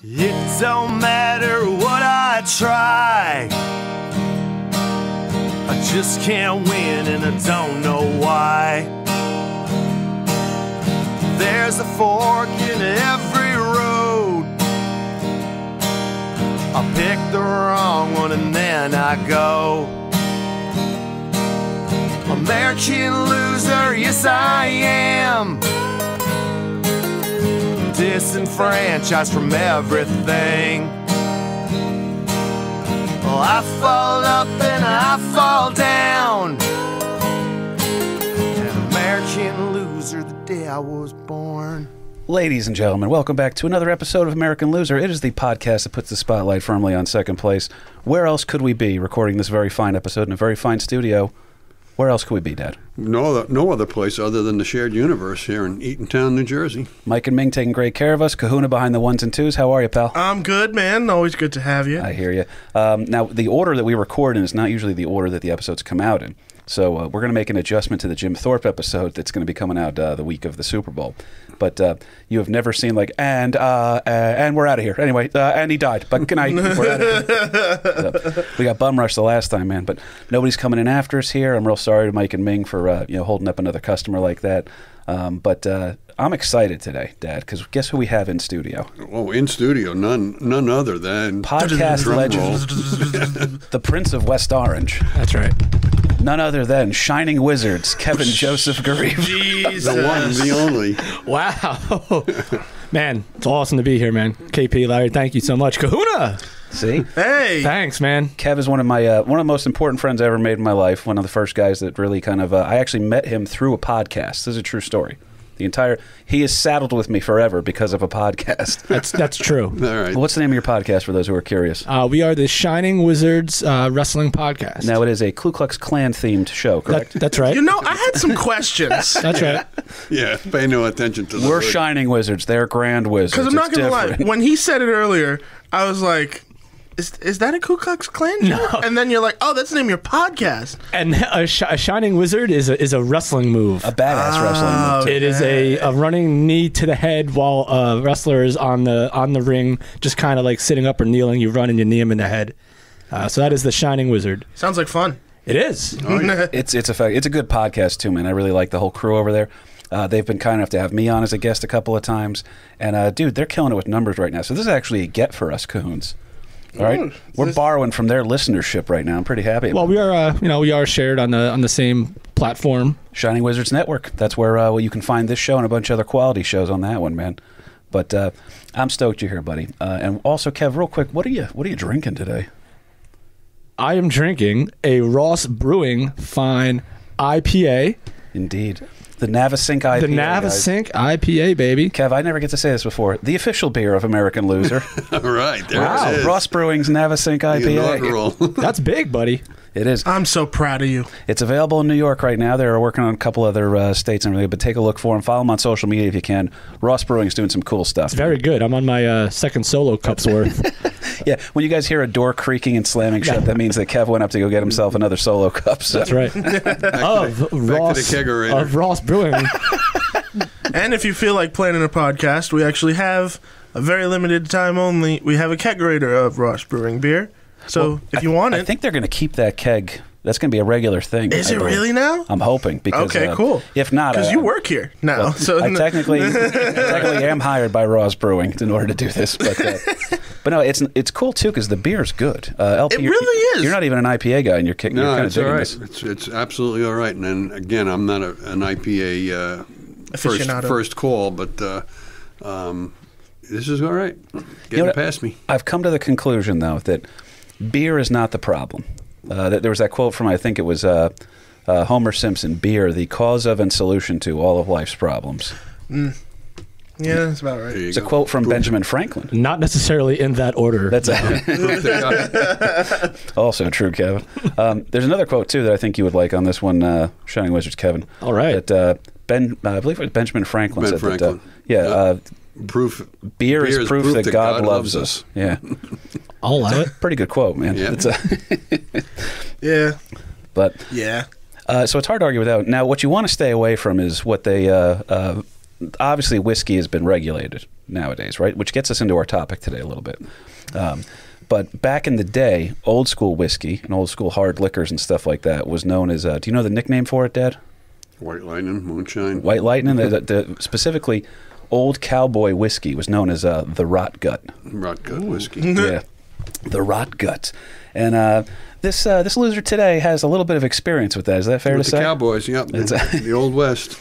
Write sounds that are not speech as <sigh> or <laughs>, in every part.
It don't matter what I try. I just can't win and I don't know why. There's a fork in every road. I pick the wrong one and then I go. American loser, yes I am. Disenfranchised from everything. Well, I fall up and I fall down. An American loser the day I was born. Ladies and gentlemen, welcome back to another episode of American Loser. It is the podcast that puts the spotlight firmly on second place. Where else could we be recording this very fine episode in a very fine studio? Where else could we be, Dad? No, other- no other place other than the shared universe here in Eatontown, New Jersey. Mike and Ming taking great care of us. Kahuna behind the ones and twos. How are you, pal? I'm good, man. Always good to have you. I hear you. Um, now, the order that we record in is not usually the order that the episodes come out in. So uh, we're going to make an adjustment to the Jim Thorpe episode that's going to be coming out uh, the week of the Super Bowl. But uh, you have never seen like and uh, uh, and we're out of here anyway. Uh, and he died. But good night. We're out of here. <laughs> So, we got bum rush the last time, man. But nobody's coming in after us here. I'm real sorry to Mike and Ming for uh, you know holding up another customer like that. Um, but uh, I'm excited today, Dad, because guess who we have in studio? Oh, in studio, none none other than Podcast legend, <laughs> the Prince of West Orange. That's right. None other than Shining Wizards, Kevin Joseph Garib. Jesus. the one, the only. Wow. man, it's awesome to be here, man. KP, Larry, thank you so much. Kahuna! See, Hey. Thanks, man. Kev is one of my uh, one of the most important friends I ever made in my life. One of the first guys that really kind of uh, I actually met him through a podcast. This is a true story. The entire he is saddled with me forever because of a podcast. <laughs> That's that's true. <laughs> All right. What's the name of your podcast for those who are curious? Uh, we are the Shining Wizards uh, Wrestling Podcast. Now it is a Ku Klux Klan themed show, that, correct? that's right. You know, I had some questions. <laughs> that's right. Yeah, pay no attention to the We're hood. shining wizards. They're grand wizards. Because I'm not It's going to lie. When he said it earlier, I was like, is, is that a Ku Klux Klan? No. And then you're like, oh, that's the name of your podcast. And a, sh- a Shining Wizard is a, is a wrestling move. a badass wrestling move. It is a, a running knee to the head while a wrestler is on the on the ring, just kind of like sitting up or kneeling. You run and you knee him in the head. Uh, so that is the Shining Wizard. Sounds like fun. It is. <laughs> It's it's a fact. It's a good podcast too, man. I really like the whole crew over there. Uh, they've been kind enough to have me on as a guest a couple of times, and uh, dude, they're killing it with numbers right now. So this is actually a get for us, Cahoons. All right, Ooh, we're this- borrowing from their listenership right now. I'm pretty happy. Well, we are, uh, you know, we are shared on the on the same platform. Shining Wizards Network. That's where uh, well, you can find this show and a bunch of other quality shows on that one, man. But uh, I'm stoked you're here, buddy. Uh, and also, Kev, real quick, what are you what are you drinking today? I am drinking a Ross Brewing Fine IPA, Indeed, the Navesink IPA. the guys. Navesink IPA, baby. Kev, I never get to say this before. The official beer of American Loser. <laughs> All right, there Wow, it is. Ross Brewing's Navesink The IPA. inaugural. That's big, buddy. It is. I'm so proud of you. It's available in New York right now. They're working on a couple other uh, states and everything, but take a look for them. Follow them on social media if you can. Ross Brewing is doing some cool stuff. It's very good. I'm on my uh, second solo cup's <laughs> worth. yeah, when you guys hear a door creaking and slamming shut, that means that Kev went up to go get himself another solo cup. So. That's right. <laughs> of Ross kegerator. of Ross Brewing. <laughs> And if you feel like planning a podcast, we actually have a very limited time only. We have a kegerator of Ross Brewing beer. So if you want I it, I think they're going to keep that keg. That's going to be a regular thing. is I it believe. really now? I'm hoping because Okay, uh, cool. If not, Because uh, you work here now. Well, so I technically, <laughs> I technically am hired by Ross Brewing in order to do this, but uh, <laughs> but no, it's it's cool too because the beer's good. Uh, LP, It you're- really is. You're not even an IPA guy, and you're, kick- you're No, kind of it's all digging right. this. It's it's absolutely all right. And then again, I'm not a, an IPA uh, first Aficionado. first call, but uh, um, this is all right. Getting know past me. I've come to the conclusion though that beer is not the problem. Uh, there was that quote from I think it was uh, uh, Homer Simpson: "Beer, the cause of and solution to all of life's problems." yeah, that's about right. There you It's a quote from Proof- Benjamin Franklin. Mm. Not necessarily in that order. That's proof <laughs> <laughs> also true, Kevin. Um, there's another quote too that I think you would like on this one, uh, Shining Wizards, Kevin. All right. That uh, Ben, uh, I believe it was Benjamin Franklin Ben said that. Franklin. Uh, yeah, Yep. Proof. beer, is proof, that, God, loves us. Yeah, <laughs> I'll allow it. pretty good quote, man. Yeah. It's a, <laughs> Yeah, but yeah. uh, so it's hard to argue with that. Now, what you want to stay away from is what they uh, uh, obviously whiskey has been regulated. nowadays, right? Which gets us into our topic today a little bit. Um, but back in the day, old school whiskey and old school hard liquors and stuff like that was known as. Uh, do you know the nickname for it, Dad? White lightning, moonshine. White Lightning. <laughs> the, the, the- specifically, old cowboy whiskey was known as uh, the Rot Gut. Rot gut whiskey. <laughs> yeah, the Rot Gut. And uh, this uh, this loser today has a little bit of experience with that. Is that fair With to the say? Cowboys, yep. The, <laughs> the Old West.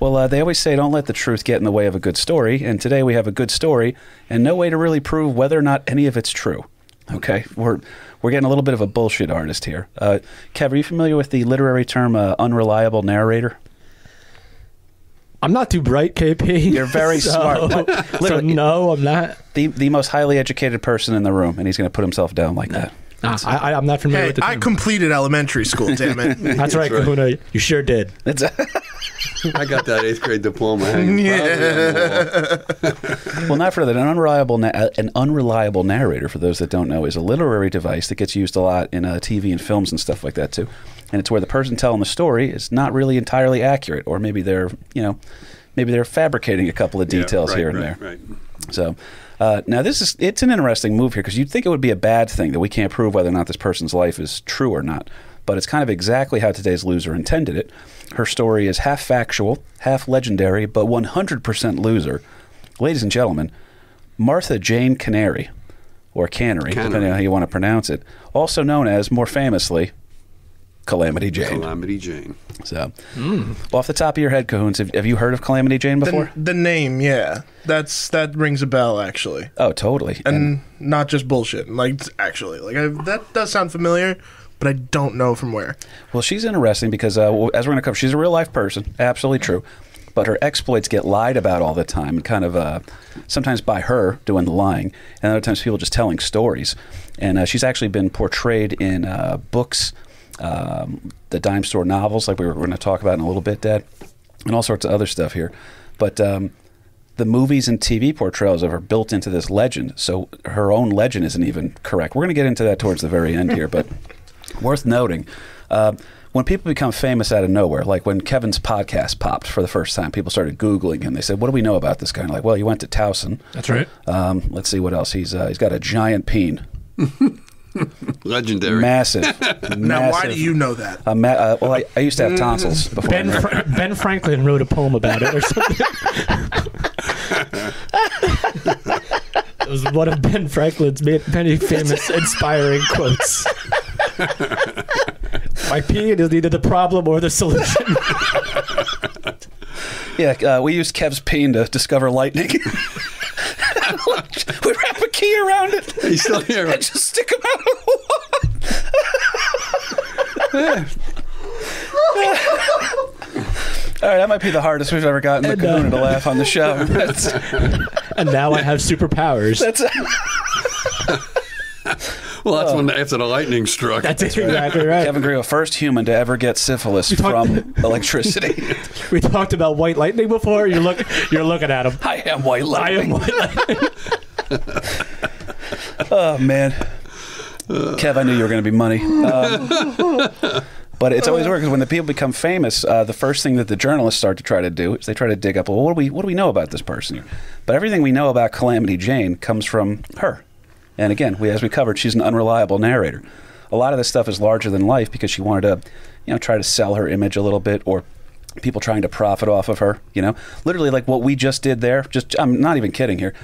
Well, uh, they always say don't let the truth get in the way of a good story, and today we have a good story and no way to really prove whether or not any of it's true. Okay, we're we're getting a little bit of a bullshit artist here. Uh, Kev, are you familiar with the literary term uh, unreliable narrator? I'm not too bright, KP. You're very so, <laughs> smart. so no, I'm not. The the most highly educated person in the room, and he's going to put himself down like that. Nah, I, I, I'm not familiar Hey, with the I term. completed elementary school. Damn it. <laughs> That's right, right. Kahuna. You sure did. It's <laughs> I got that eighth grade diploma hanging proudly on the wall. well, not for that. An unreliable na- uh, an unreliable narrator, for those that don't know, is a literary device that gets used a lot in uh, TV and films and stuff like that too. And it's where the person telling the story is not really entirely accurate, or maybe they're you know maybe they're fabricating a couple of Yeah, details right, here and right, there. Right. So uh, now this is it's an interesting move here because you'd think it would be a bad thing that we can't prove whether or not this person's life is true or not. But it's kind of exactly how today's loser intended it. Her story is half factual, half legendary, but 100% loser. Ladies and gentlemen, Martha Jane Canary, or Cannery, Cannery. depending on how you want to pronounce it, also known as, more famously, Calamity Jane. Calamity Jane. So, off the top of your head, Cahoons, have, have you heard of Calamity Jane before? The, the name, yeah, that's that rings a bell actually, oh, totally. and not just bullshit. Like actually, like I, that does sound familiar, but I don't know from where. Well, she's interesting because, uh, as we're going to cover, she's a real life person, absolutely true. But her exploits get lied about all the time, kind of uh, sometimes by her doing the lying, and other times people just telling stories. And uh, she's actually been portrayed in uh, books, um, the dime store novels, like we were going to talk about in a little bit, Dad, and all sorts of other stuff here. But um, the movies and TV portrayals of her built into this legend, so her own legend isn't even correct. We're going to get into that towards the very end here, but <laughs> worth noting. Uh, when people become famous out of nowhere, like when Kevin's podcast popped for the first time, people started Googling him. They said, "What do we know about this guy?" And like, well, he went to Towson. That's right. Um, let's see what else. He's uh, he's got a giant peen, <laughs> <laughs> Legendary. massive. <laughs> Now, why do you know that? Uh, ma- uh, well, I, I used to have tonsils before. Ben Fra- Ben Franklin wrote a poem about it or something. <laughs> it was one of Ben Franklin's many famous inspiring quotes. My peeing is neither the problem or the solution. Yeah, uh, we used Kev's peen to discover lightning. <laughs> we wrap a key around it. He's still here. and just stick him out of the wall. <laughs> All right, that might be the hardest we've ever gotten the And, uh, kahuna to laugh on the show. That's, <laughs> and now I have superpowers. that's <laughs> Well, that's Oh. when after the lightning struck. That's <laughs> exactly right. Kevin Grillo, first human to ever get syphilis talked- from <laughs> electricity. We talked about white lightning before. You look, you're looking at him. I am white I am lightning. white lightning. Oh man, Kev, I knew you were going to be money. Um, but it's always weird because when the people become famous, uh, the first thing that the journalists start to try to do is they try to dig up. Well, what do we what do we know about this person? But everything we know about Calamity Jane comes from her. And again, we, as we covered, she's an unreliable narrator. A lot of this stuff is larger than life because she wanted to, you know, try to sell her image a little bit or people trying to profit off of her, you know? Literally like what we just did there, just I'm not even kidding here.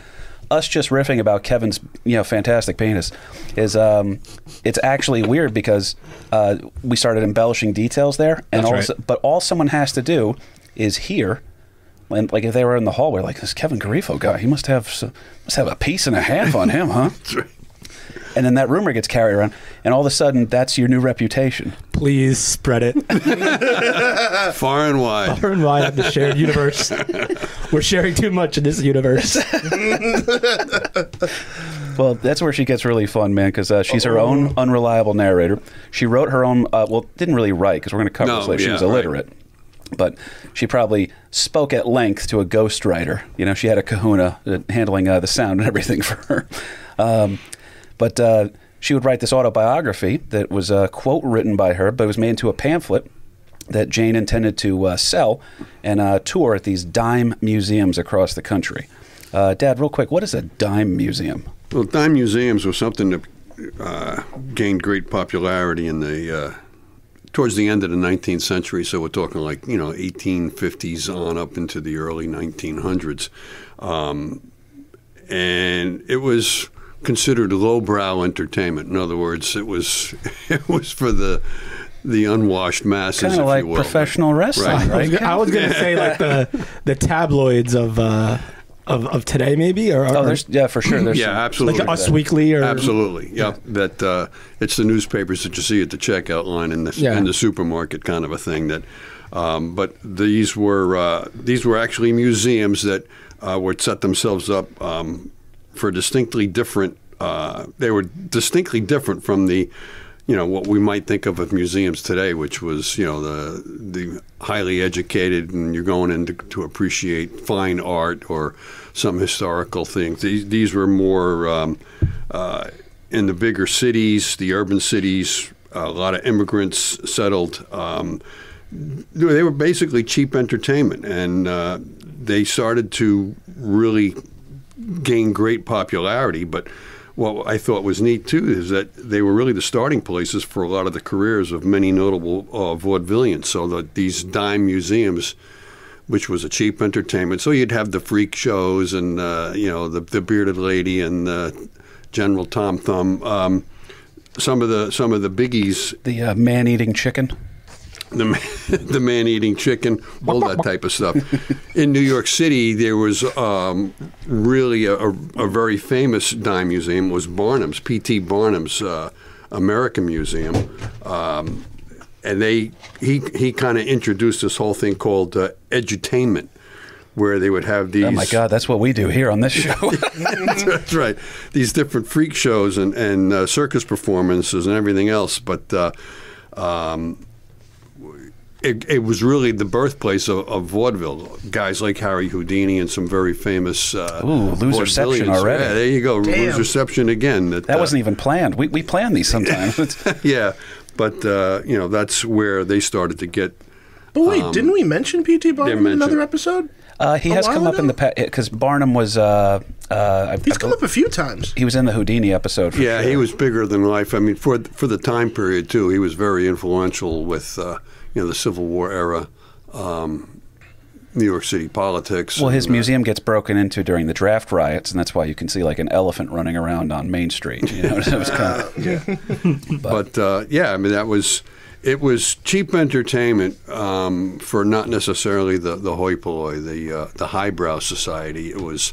Us just riffing about Kevin's, you know, fantastic penis is um it's actually weird because uh, we started embellishing details there and That's all right. but all someone has to do is hear and like if they were in the hallway, like this Kevin Garifo guy, he must have s- must have a piece and a half on him, huh? <laughs> And then that rumor gets carried around, and all of a sudden, that's your new reputation. Please spread it <laughs> Far and wide. far and wide of the shared universe. <laughs> We're sharing too much in this universe. Well, that's where she gets really fun, man, because uh, she's her own unreliable narrator. She wrote her own. Uh, well, didn't really write because we're going to cover No, this later. she yeah, was right. But she probably spoke at length to a ghostwriter. You know, she had a Kahuna handling uh, the sound and everything <laughs> for her. Um, but uh, she would write this autobiography that was a quote written by her, but it was made into a pamphlet that Jane intended to uh, sell and uh, tour at these dime museums across the country. Uh, Dad, real quick, what is a dime museum? Well, dime museums were something that uh, gained great popularity in the towards the end of the 19th century. So we're talking like you know 1850s on up into the early 1900s, um, and it was considered lowbrow entertainment. In other words, it was <laughs> it was for the the unwashed masses, Kind if of like you will. professional wrestling, Right. I was, right? I was gonna say like the the tabloids of uh, of, of today, maybe, or, Oh, or there's yeah, for sure. There's Yeah, some- absolutely. like Us Weekly, or Absolutely, yeah. That uh, it's the newspapers that you see at the checkout line in the Yeah. in the supermarket, kind of a thing. That, um, but these were uh, these were actually museums that uh, would set themselves up um, for distinctly different. Uh, they were distinctly different from the, you know, what we might think of as museums today, which was you know the the highly educated and you're going in to, to appreciate fine art or some historical things. These these were more um, uh, in the bigger cities, the urban cities. A lot of immigrants settled. Um, they were basically cheap entertainment, and uh, they started to really gain great popularity. But what I thought was neat too is that they were really the starting places for a lot of the careers of many notable uh, vaudevillians. So that these dime museums, which was a cheap entertainment, so you'd have the freak shows and uh, you know the the bearded lady and uh, General Tom Thumb. Um, some of the some of the biggies the uh, man-eating chicken. The man, <laughs> the man eating chicken, all that <laughs> type of stuff. In New York City, there was um, really a, a, very famous dime museum was Barnum's, P.T. Barnum's uh, American Museum, um, and they he he kind of introduced this whole thing called uh, edutainment, where they would have these. Oh my God, that's what we do here on this show. <laughs> That's right. These different freak shows and, and uh, circus performances and everything else. But uh, um, it, it was really the birthplace of, of vaudeville. Guys like Harry Houdini and some very famous. Uh, Ooh, Loserception already. Yeah, there you go. Damn. Loserception again. that uh, wasn't even planned. We we plan these <laughs> sometimes. <laughs> Yeah, but uh, you know that's where they started to get. But wait, didn't we mention P.T. Barnum in another episode? Uh, he A has while come up in the past because Barnum was. Uh, uh, He's I come bel- up a few times. He was in the Houdini episode. For Yeah, sure. he was bigger than life. I mean, for for the time period too, he was very influential with uh, you know the Civil War era, um, New York City politics. Well, his and, uh, museum gets broken into during the draft riots, and that's why you can see like an elephant running around on Main Street. You know, <laughs> it was kind of <laughs> <laughs> but uh, yeah, I mean that was it was cheap entertainment um, for not necessarily the the hoi polloi, the uh, the highbrow society. It was.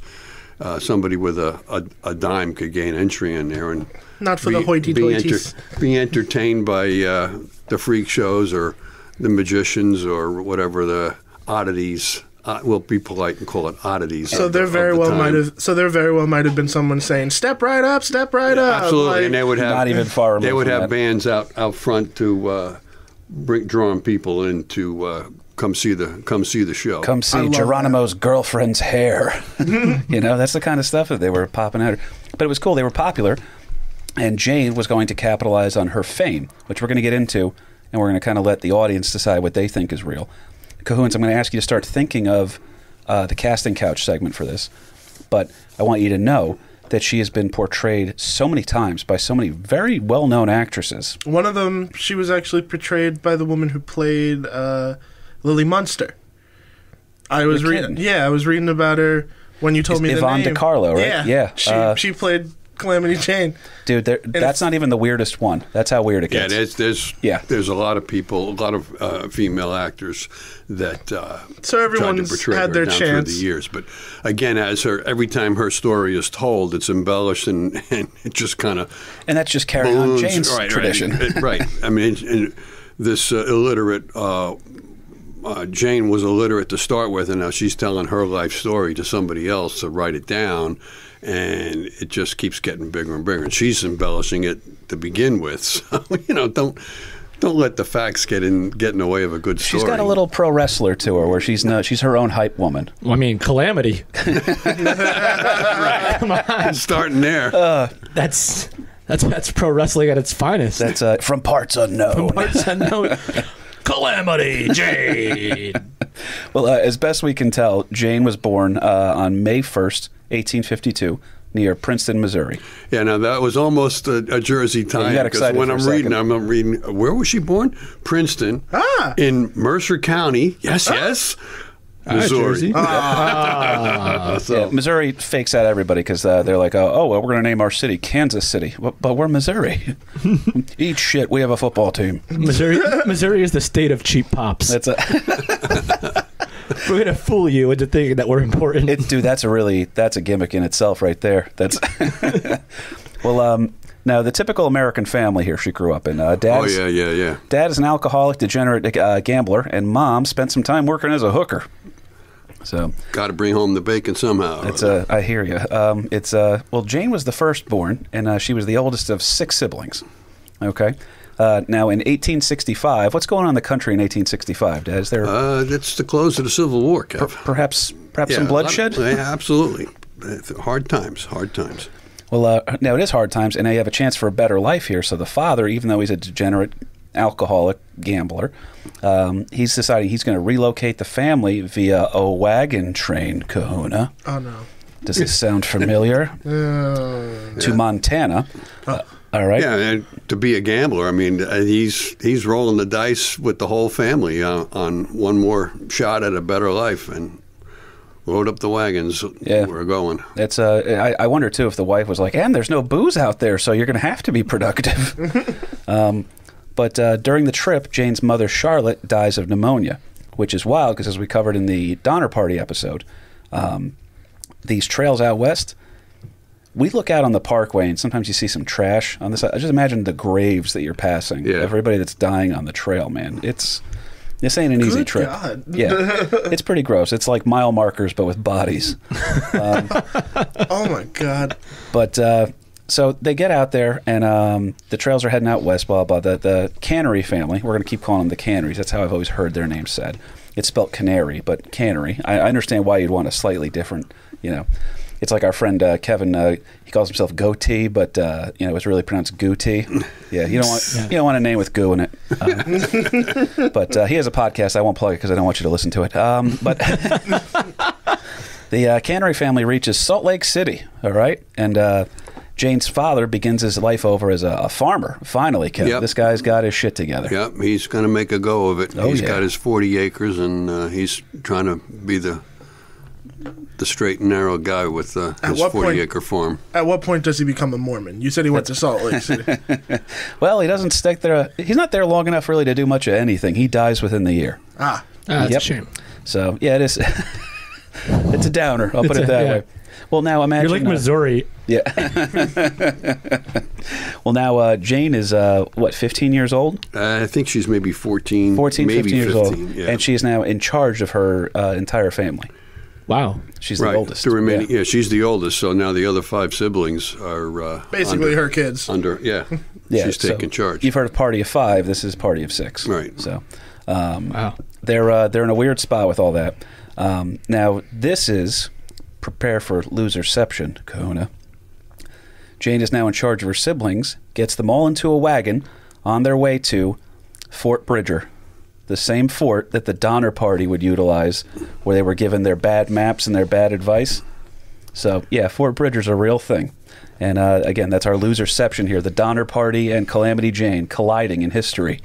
Uh, somebody with a, a, a dime could gain entry in there and Not for the hoity-toities. be entertained by uh, the freak shows or the magicians or whatever the oddities. Uh, we'll be polite and call it oddities. So of there the- very the well time. might have. So there very well might have been someone saying, "Step right up, step right up." Absolutely, Like, and they would have Not even far They would have that. bands out out front to uh, bring drawing people in to uh, come see the come see the show. come see love Geronimo's girlfriend's hair. <laughs> you know, that's the kind of stuff that they were popping out. But it was cool. They were popular, and Jane was going to capitalize on her fame, which we're going to get into, and we're going to kind of let the audience decide what they think is real. Cahoons, I'm going to ask you to start thinking of uh, the casting couch segment for this, but I want you to know that she has been portrayed so many times by so many very well-known actresses. One of them, she was actually portrayed by the woman who played uh, Lily Munster. I was reading. Yeah, I was reading about her when you told Is me the Yvonne name. De Carlo, right? Yeah, Yeah, She uh, she played Calamity Jane. Dude, that's not even the weirdest one. That's how weird it Yeah, gets. there's there's Yeah. there's a lot of people, a lot of uh, female actors that uh, So tried to portray had her their down chance. through the years. But again, as her every time her story is told, it's embellished and, <laughs> and it just kind of and that's just carrying on. Jane's right, tradition. Right, right. I mean, and this uh, illiterate uh, uh, Jane was illiterate to start with, and now she's telling her life story to somebody else to write it down, and it just keeps getting bigger and bigger. And she's embellishing it to begin with. <laughs> So you know, don't. Don't let the facts get in get in the way of a good story. She's got a little pro wrestler to her, where she's no, she's her own hype woman. I mean, calamity. <laughs> Come on, starting there. That's that's that's pro wrestling at its finest. That's uh, from parts unknown. Parts unknown. <laughs> calamity Jane. well, uh, as best we can tell, Jane was born uh, on May 1st, 1852, near Princeton, Missouri. Yeah, now that was almost a, a Jersey tie. got because excited when for a I'm reading, second. I'm reading. Where was she born? Princeton. Ah. In Mercer County. Yes, yes. Missouri. Jersey. <laughs> <laughs> So, Yeah, Missouri fakes out everybody because uh, they're like, oh, oh, well, we're going to name our city Kansas City. But, but we're Missouri. <laughs> Eat shit. We have a football team. Missouri, Missouri is the state of cheap pops. That's a, We're gonna fool you into thinking that we're important. it, dude. That's a really that's a gimmick in itself, right there. That's <laughs> well. Um, now the typical American family here she grew up in. Uh, dad, oh is, yeah, yeah, yeah. dad is an alcoholic, degenerate uh, gambler, and mom spent some time working as a hooker. So Got to bring home the bacon somehow. It's uh, I hear you. Um, it's uh, well, Jane was the firstborn, and uh, she was the oldest of six siblings. Okay. Uh, now, in 1865, what's going on in the country in 1865, Dad? Is there uh, that's the close of the Civil War, Kev. perhaps perhaps some a lot of- bloodshed? yeah, absolutely. Hard times. Hard times. Well, uh, now it is hard times, and now you have a chance for a better life here. So the father, even though he's a degenerate alcoholic gambler, um, he's deciding he's going to relocate the family via a wagon train, Kahuna. Oh no. Does this sound familiar? Uh, <laughs> To Montana. Uh, all right. Yeah, and to be a gambler, I mean, uh, he's he's rolling the dice with the whole family uh, on one more shot at a better life, and load up the wagons. Yeah. we're going. It's uh, I, I wonder too if the wife was like, "And there's no booze out there, so you're going to have to be productive." <laughs> um, but uh, during the trip, Jane's mother Charlotte dies of pneumonia, which is wild because as we covered in the Donner Party episode, um, these trails out west. We look out on the parkway and sometimes you see some trash on this. I just imagine the graves that you're passing. Yeah. Everybody that's dying on the trail, man. It's this ain't an easy Good trip. God. Yeah, it's pretty gross. It's like mile markers but with bodies. <laughs> oh my god. But uh, so they get out there, and um, the trails are heading out west. Blah blah. The the Cannery family. We're going to keep calling them the Canneries. That's how I've always heard their name said. It's spelled Canary, but Cannery. I, I understand why you'd want a slightly different. You know, it's like our friend uh, Kevin. Uh, he calls himself Goatee, but uh, you know it's really pronounced Gootee. Yeah, you don't want you don't want a name with goo in it. <laughs> Uh, but uh, he has a podcast. I won't plug it because I don't want you to listen to it. Um, but. <laughs> The uh, Cannery family reaches Salt Lake City, all right? And uh, Jane's father begins his life over as a, a farmer. Finally, Kevin. Yep. This guy's got his shit together. Yep, he's going to make a go of it. Oh, He's yeah. got his 40 acres, and uh, he's trying to be the the straight and narrow guy with uh, his 40 point- acre farm. At what point does he become a Mormon? You said he went to Salt Lake City. <laughs> Well, he doesn't stick there. He's not there long enough really to do much of anything. He dies within the year. ah. Ah, that's Yep. a shame. So, yeah, it is. <laughs> it's a downer. I'll put It's it a- that yeah. way. Well, now imagine. You're like uh, Missouri. Yeah. <laughs> well, now uh, Jane is, uh, what, 15 years old? Uh, I think she's maybe 14, 14, maybe 15 years old. yeah. And she is now in charge of her uh, entire family. Wow. She's right, the oldest. The remaining, Yeah. yeah. she's the oldest. So now the other five siblings are uh, Basically under, her kids. Under, yeah, <laughs> Yeah, she's so taking charge. You've heard of Party of Five. This is Party of Six. Right. So, um, Wow. they're uh, they're in a weird spot with all that. Um, now, this is prepare for loserception, Kahuna. Jane is now in charge of her siblings. Gets them all into a wagon on their way to Fort Bridger, the same fort that the Donner Party would utilize, where they were given their bad maps and their bad advice. So yeah, Fort Bridger's a real thing. And uh, again, that's our loserception here. The Donner Party and Calamity Jane colliding in history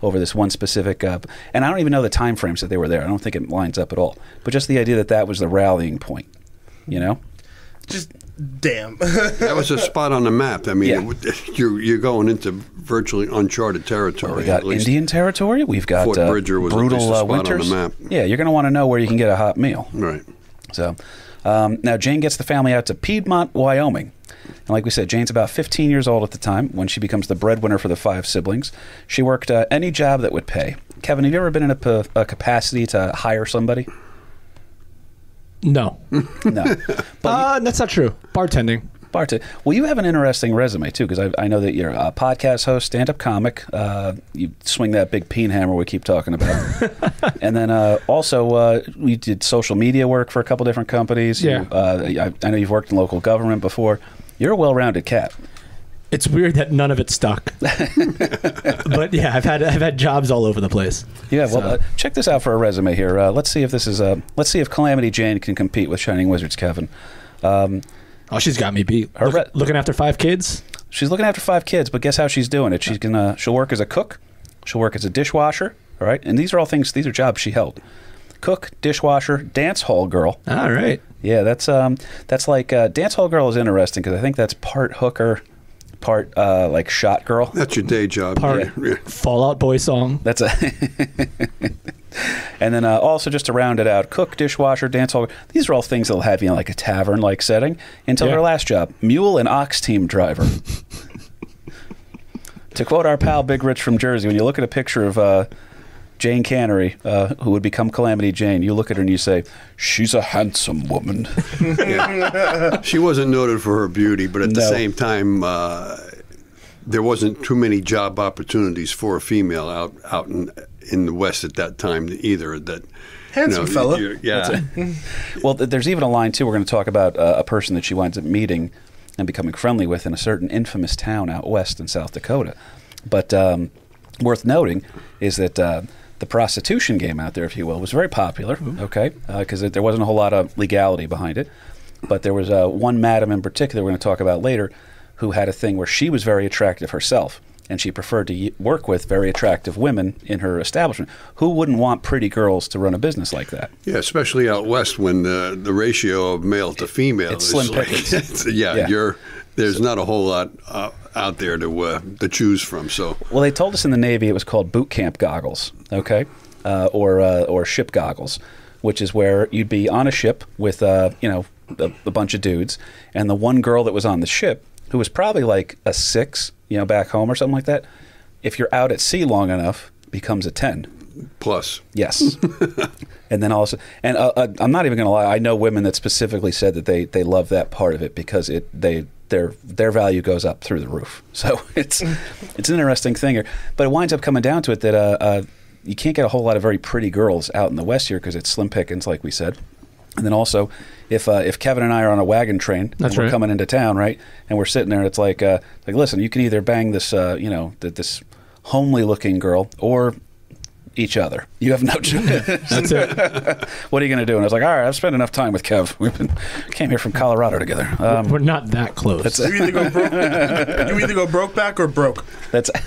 over this one specific. Uh, and I don't even know the time frames that they were there. I don't think it lines up at all. But just the idea that that was the rallying point. You know? Just damn. <laughs> that was a spot on the map. I mean, Yeah. it- you're you're going into virtually uncharted territory. We got at least. Indian territory. We've got Fort uh, Bridger was at brutal least a uh, on the winters. map. Yeah, you're going to want to know where you can get a hot meal. Right. So um, now Jane gets the family out to Piedmont, Wyoming. And like we said, Jane's about 15 years old at the time when she becomes the breadwinner for the five siblings. She worked uh, any job that would pay. Kevin, have you ever been in a, a capacity to hire somebody? No. <laughs> No. But uh, that's not true. Bartending. Bart, well, you have an interesting resume too, because I, I know that you're a podcast host, stand-up comic. Uh, you swing that big peen hammer we keep talking about, <laughs> and then uh, also uh, we did social media work for a couple different companies. You- Yeah. uh, I, I know you've worked in local government before. You're a well-rounded cat. It's weird that none of it stuck. <laughs> but yeah, I've had I've had jobs all over the place. Yeah, well, So- uh, check this out for a resume here. Uh, let's see if this is uh, let's see if Calamity Jane can compete with Shining Wizards Kevin. Um, Oh, she's got me beat. Her Look- looking after five kids. she's looking after five kids, but guess how she's doing it? She's gonna she'll work as a cook, she'll work as a dishwasher. All right, and these are all things. These are jobs she held: cook, dishwasher, dance hall girl. All right. Yeah, that's um, that's like uh, dance hall girl is interesting because I think that's part hooker, part uh, like shot girl. That's your day job. Part Yeah. Fall Out Boy song. That's a. <laughs> and then uh, also just to round it out, cook, dishwasher, dance hall. These are all things that'll have you in like a tavern like setting. Until Yeah. her last job, mule and ox team driver. <laughs> to quote our pal Big Rich from Jersey, when you look at a picture of uh, Jane Cannery, uh, who would become Calamity Jane, you look at her and you say, "She's a handsome woman." <laughs> She wasn't noted for her beauty, but at the same time, uh, there wasn't too many job opportunities for a female out out in in the West at that time either. That Handsome fella. you- yeah. <laughs> Well, there's even a line too. We're going to talk about uh, a person that she winds up meeting and becoming friendly with in a certain infamous town out west in South Dakota. But um, worth noting is that uh, the prostitution game out there, if you will, was very popular. Okay, because there wasn't a whole lot of legality behind it. But there was uh, one madam in particular we're going to talk about later who had a thing where she was very attractive herself. And she preferred to y- work with very attractive women in her establishment. Who wouldn't want pretty girls to run a business like that? Yeah, especially out west when the the ratio of male to female It's is slim like, pickings. it's- <laughs> yeah, Yeah. you're there's not a whole lot uh, out there to uh, to choose from. So Well, they told us in the Navy it was called boot camp goggles, okay, uh, or uh, or ship goggles, which is where you'd be on a ship with uh, you know a, a bunch of dudes, and the one girl that was on the ship, who was probably like a six, you know, back home or something like that. If you're out at sea long enough, becomes a ten. plus, Yes. <laughs> and then also, and uh, uh, I'm not even going to lie. I know women that specifically said that they they love that part of it because it they their their value goes up through the roof. <laughs> So it's it's an interesting thing here, but it winds up coming down to it that uh, uh, you can't get a whole lot of very pretty girls out in the West here because it's slim pickings, like we said. And then also, if uh, if Kevin and I are on a wagon train, That's and we're right. coming into town, right, and we're sitting there, and it's like, uh, like, listen, you can either bang this, uh, you know, th- this homely looking girl, or each other. You have no <laughs> choice. That's it. <laughs> what are you going to do? And I was like, all right, I've spent enough time with Kev. We've been came here from Colorado together. Um, We're not that close. You either go <laughs> broke, you either go broke back or broke. that's I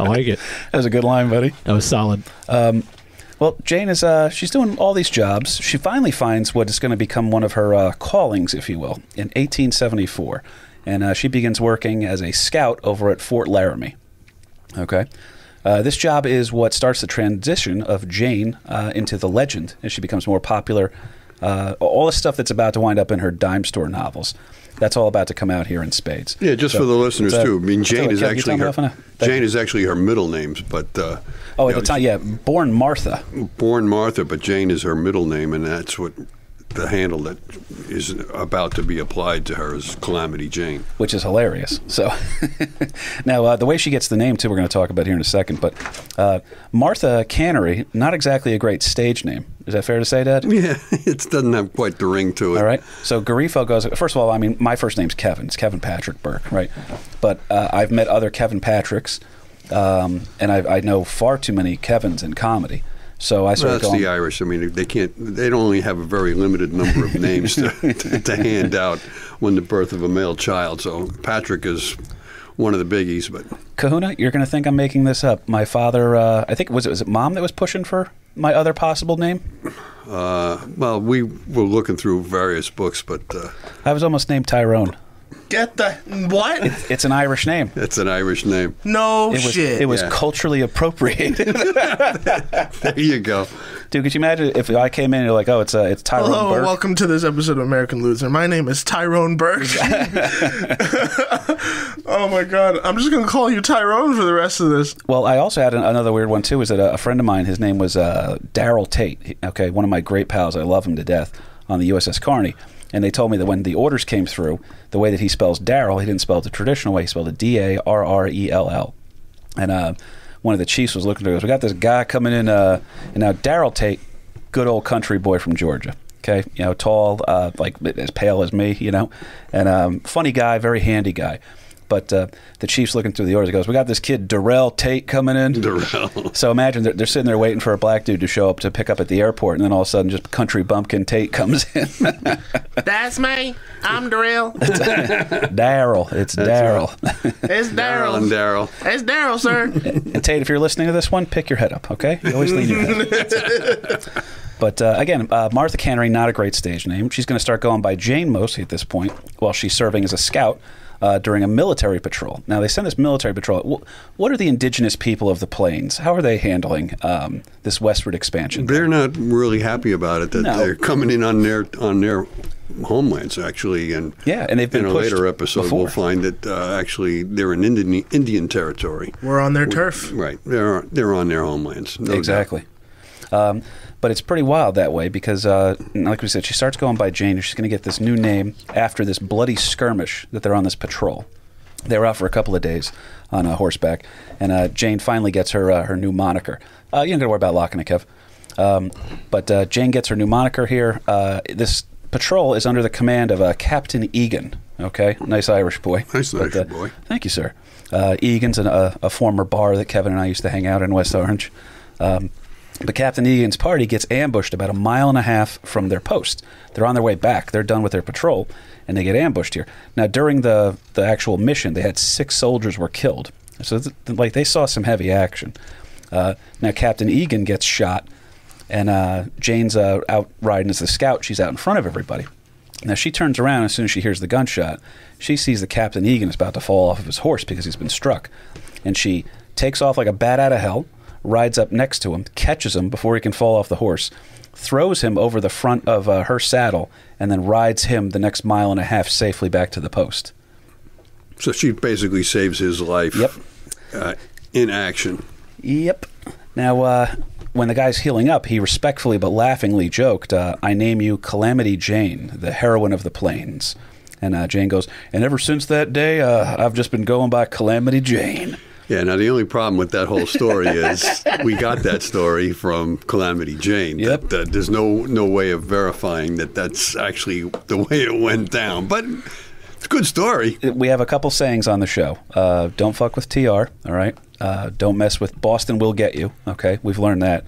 like it. that was a good line, buddy. That was solid. Well, Jane is uh, she's doing all these jobs. She finally finds what is going to become one of her uh, callings, if you will, in 1874, and uh, she begins working as a scout over at Fort Laramie. Okay. Uh, this job is what starts the transition of Jane uh, into the legend as she becomes more popular. Uh, all the stuff that's about to wind up in her dime store novels. That's all about to come out here in spades. yeah, just So, for the listeners uh, too. I mean, Jane is what, Kev, you actually her off on a- Thank Jane is actually her middle names, but uh, Oh, at the know, time, yeah, born Martha. born Martha, but Jane is her middle name, and that's what the handle that is about to be applied to her is Calamity Jane. which is hilarious. So <laughs> now uh, the way she gets the name too, we're going to talk about here in a second. But uh, Martha Cannery, not exactly a great stage name. Is that fair to say, Dad? Yeah, <laughs> it doesn't have quite the ring to it. All right. So Garifo goes. First of all, I mean, my first name's Kevin. It's Kevin Patrick Burke, right? But uh, I've met other Kevin Patricks, um, and I, I know far too many Kevins in comedy. So I Well, that's going. the Irish. I mean, they can't. They don't only have a very limited number of names to, to, <laughs> to hand out when the birth of a male child. So Patrick is one of the biggies. But Kahuna, you're going to think I'm making this up. My father, uh, I think was it was it mom that was pushing for my other possible name. uh, well, we were looking through various books, but uh, I was almost named Tyrone. Get the what? It's an Irish name. it's an Irish name. No It was shit. it was Yeah. culturally appropriated. <laughs> <laughs> There you go. Dude, could you imagine if I came in and you're like, oh, it's uh, it's Tyrone Hello, Burke. welcome to this episode of American Loser. My name is Tyrone Burke. <laughs> oh my god, I'm just gonna call you Tyrone for the rest of this. Well, I also had an, another weird one too. Is that a, a friend of mine? His name was uh, Daryl Tate. He- Okay, one of my great pals. I love him to death on the USS Carney. And they told me that when the orders came through, the way that he spells Daryl, he didn't spell it the traditional way. He spelled it D A R R E L L. And uh, one of the chiefs was looking at us. We got this guy coming in, uh, and now Daryl Tate, good old country boy from Georgia. Okay, you know, tall, uh, like as pale as me, you know, and um, funny guy, very handy guy. But uh, the chief's looking through the orders. He goes, "We got this kid Darrell Tate coming in." Darrell. <laughs> So imagine they're, they're sitting there waiting for a black dude to show up to pick up at the airport, and then all of a sudden, just country bumpkin Tate comes in. <laughs> That's me. I'm Darrell. <laughs> Daryl, it's Daryl. It's Daryl and Daryl. Daryl. It's Daryl, sir. And Tate, if you're listening to this one, pick your head up, okay? You always lean your head. but uh, again, uh, Martha Cannery, not a great stage name. She's going to start going by Jane Mosey at this point while she's serving as a scout. Uh, during a military patrol. Now, they send this military patrol. What are the indigenous people of the plains? How are they handling um, this westward expansion? They're not really happy about it that No. they're coming in on their on their homelands actually, and Yeah, and they've been in a later episode before. we'll find that uh, actually they're in Indian Indian territory. We're on their turf. Right, they're they're on their homelands. no doubt. exactly. Um, but it's pretty wild that way because, uh, like we said, she starts going by Jane. She's going to get this new name after this bloody skirmish that they're on this patrol. They were out for a couple of days on uh, horseback, and uh, Jane finally gets her uh, her new moniker. Uh, you don't got to worry about locking it, Kev. Um, but uh, Jane gets her new moniker here. Uh, this patrol is under the command of uh, Captain Egan. Okay, nice Irish boy. Nice Irish boy. Thank you, sir. Uh, Egan's an, a, a former bar that Kevin and I used to hang out in West Orange. Um, but Captain Egan's party gets ambushed about a mile and a half from their post. They're on their way back. They're done with their patrol, and they get ambushed here. Now, during the the actual mission, they had six soldiers were killed. So, th- like, they saw some heavy action. Uh, now, Captain Egan gets shot, and uh, Jane's uh, out riding as the scout. She's out in front of everybody. Now she turns around as soon as she hears the gunshot. She sees that Captain Egan is about to fall off of his horse because he's been struck, and she takes off like a bat out of hell, rides up next to him, catches him before he can fall off the horse, throws him over the front of uh, her saddle, and then rides him the next mile and a half safely back to the post. So she basically saves his life. Yep. Uh, in action. Yep. Now, uh, when the guy's healing up, he respectfully but laughingly joked, uh, I name you Calamity Jane, the heroine of the plains. And uh, Jane goes, And ever since that day, uh, I've just been going by Calamity Jane. Yeah. Now the only problem with that whole story <laughs> is we got that story from Calamity Jane. Yep. That, uh, there's no no way of verifying that that's actually the way it went down, but it's a good story. We have a couple sayings on the show. Uh, don't fuck with TR, all right? Uh, don't mess with Boston will get you, okay? We've learned that.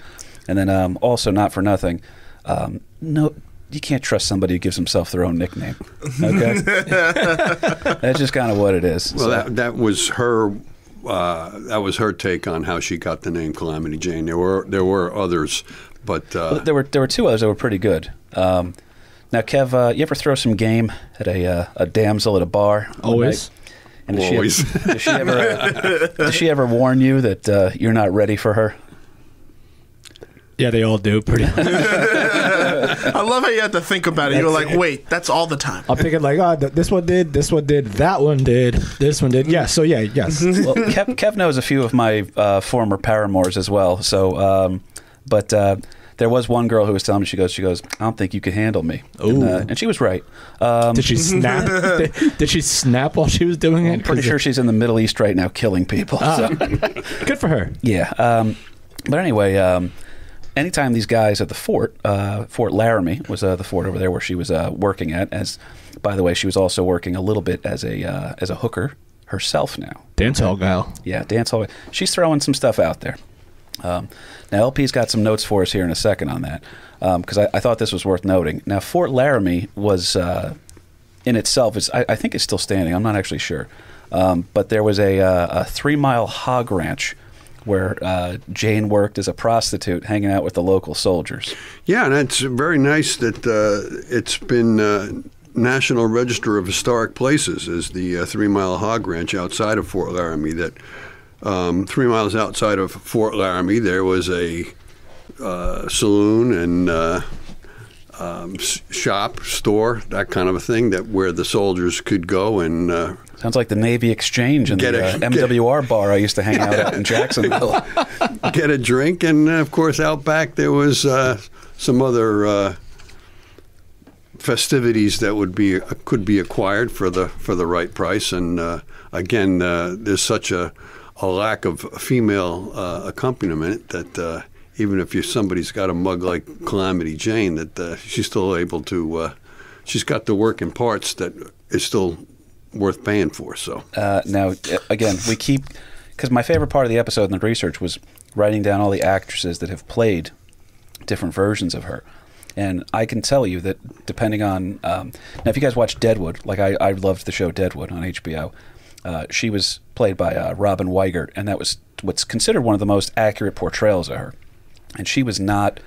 And then um, also, not for nothing, um, no, you can't trust somebody who gives himself their own nickname, okay? <laughs> <laughs> That's just kind of what it is. Well, So- that that was her. Uh, that was her take on how she got the name Calamity Jane. There were there were others, but uh, there were there were two others that were pretty good. Um, now, Kev, uh, you ever throw some game at a uh, a damsel at a bar? Always. And does she, Always. does she ever uh, <laughs> does she ever warn you that uh, you're not ready for her? Yeah, they all do pretty much. <laughs> I love how you have to think about it. You're That's like, wait, that's all the time. I'm thinking like, oh, th- this one did, this one did, that one did, this one did. Yeah, so yeah, yes. <laughs> well, Kev, Kev knows a few of my uh, former paramours as well. So, um, but uh, there was one girl who was telling me she goes, she goes, I don't think you can handle me, and, uh, and she was right. Um, Did she snap? <laughs> did, did she snap while she was doing it? I'm pretty 'Cause sure she's in the Middle East right now, killing people. so. Good for her. Yeah. Um, but anyway, um, anytime these guys at the fort, uh, Fort Laramie was uh, the fort over there where she was uh, working at. As by the way, she was also working a little bit as a uh, as a hooker herself now. Dance hall gal. Yeah, dance hall. She's throwing some stuff out there. Um, now, LP's got some notes for us here in a second on that because I, I thought this was worth noting. Now, Fort Laramie was uh, in itself is I, I think it's still standing. I'm not actually sure, um, but there was a, uh, a three mile hog ranch where uh, Jane worked as a prostitute, hanging out with the local soldiers. yeah, and it's very nice that uh, it's been. Uh, National Register of Historic Places is the uh, Three Mile Hog Ranch outside of Fort Laramie. That um, three miles outside of Fort Laramie, there was a uh, saloon and uh, um, shop, store, that kind of a thing, that where the soldiers could go and uh, Sounds like the Navy Exchange and Get the uh, <laughs> get- MWR bar I used to hang out at in <laughs> Jacksonville. get a drink. And uh, of course, out back there was uh, some other uh, festivities that would be could be acquired for the for the right price. And uh, again, uh, there's such a a lack of female uh, accompaniment that uh, even if you somebody's got a mug like Calamity Jane, that uh, she's still able to. Uh, she's got the work in parts that is still worth paying for. So Uh, now, again, we keep because my favorite part of the episode and the research was writing down all the actresses that have played different versions of her. And I can tell you that depending on um, now, if you guys watch Deadwood, like I, I loved the show Deadwood on HBO, uh, she was played by uh, Robin Weigert, and that was what's considered one of the most accurate portrayals of her. And she was not.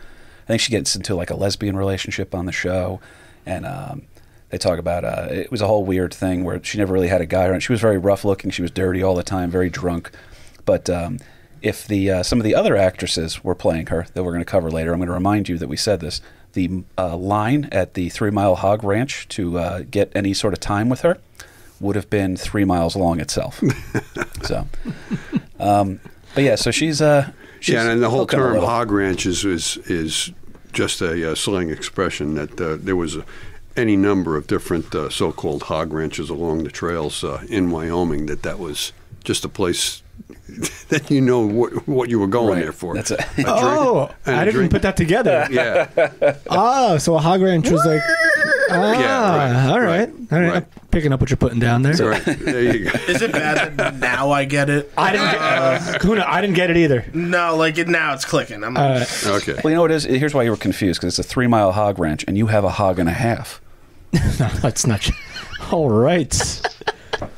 I think she gets into like a lesbian relationship on the show, and um, they talk about uh, it was a whole weird thing where she never really had a guy around. She was very rough looking. She was dirty all the time, very drunk. But um, if the uh, some of the other actresses were playing her that we're going to cover later, I'm going to remind you that we said this. The uh, line at the Three Mile Hog Ranch to uh, get any sort of time with her would have been three miles long itself. <laughs> so, um, but yeah, so she's uh, she's yeah, and the whole term hog ranch is is, is just a uh, slang expression that uh, there was a, any number of different uh, so-called hog ranches along the trails uh, in Wyoming. That that was just a place <laughs> that you know what, what you were going Right. there for. That's a- <laughs> drink- Oh, and a I didn't drink. put that together. <laughs> Yeah, Oh, so a hog ranch was like. Ah, Yeah, right, all right, right, all right. right. I'm picking up what you're putting down there. right. There you go. Is it bad that now I get it? I didn't. Get, uh, Kuna, I didn't get it either. No, like it now it's clicking. I'm Uh, Okay. Well, you know what it is? Here's why you were confused because it's a three mile hog ranch and you have a hog and a half. no, that's not. tr- All right.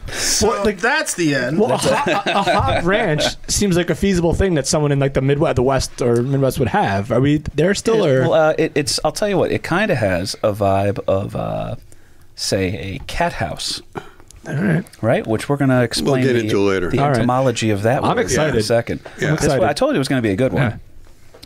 So that's the end. Well, a, ho- a, a hog <laughs> ranch seems like a feasible thing that someone in like the Midwest, the West or Midwest would have. Are we there still, or Well, uh, it, it's. I'll tell you what. It kind of has a vibe of, uh, say, a cat house, all right? right? Which we're going to explain. get the, into later. The All right. etymology of that. I'm word excited. In a second. Yeah. I'm That's why excited. I told you it was going to be a good one. Yeah.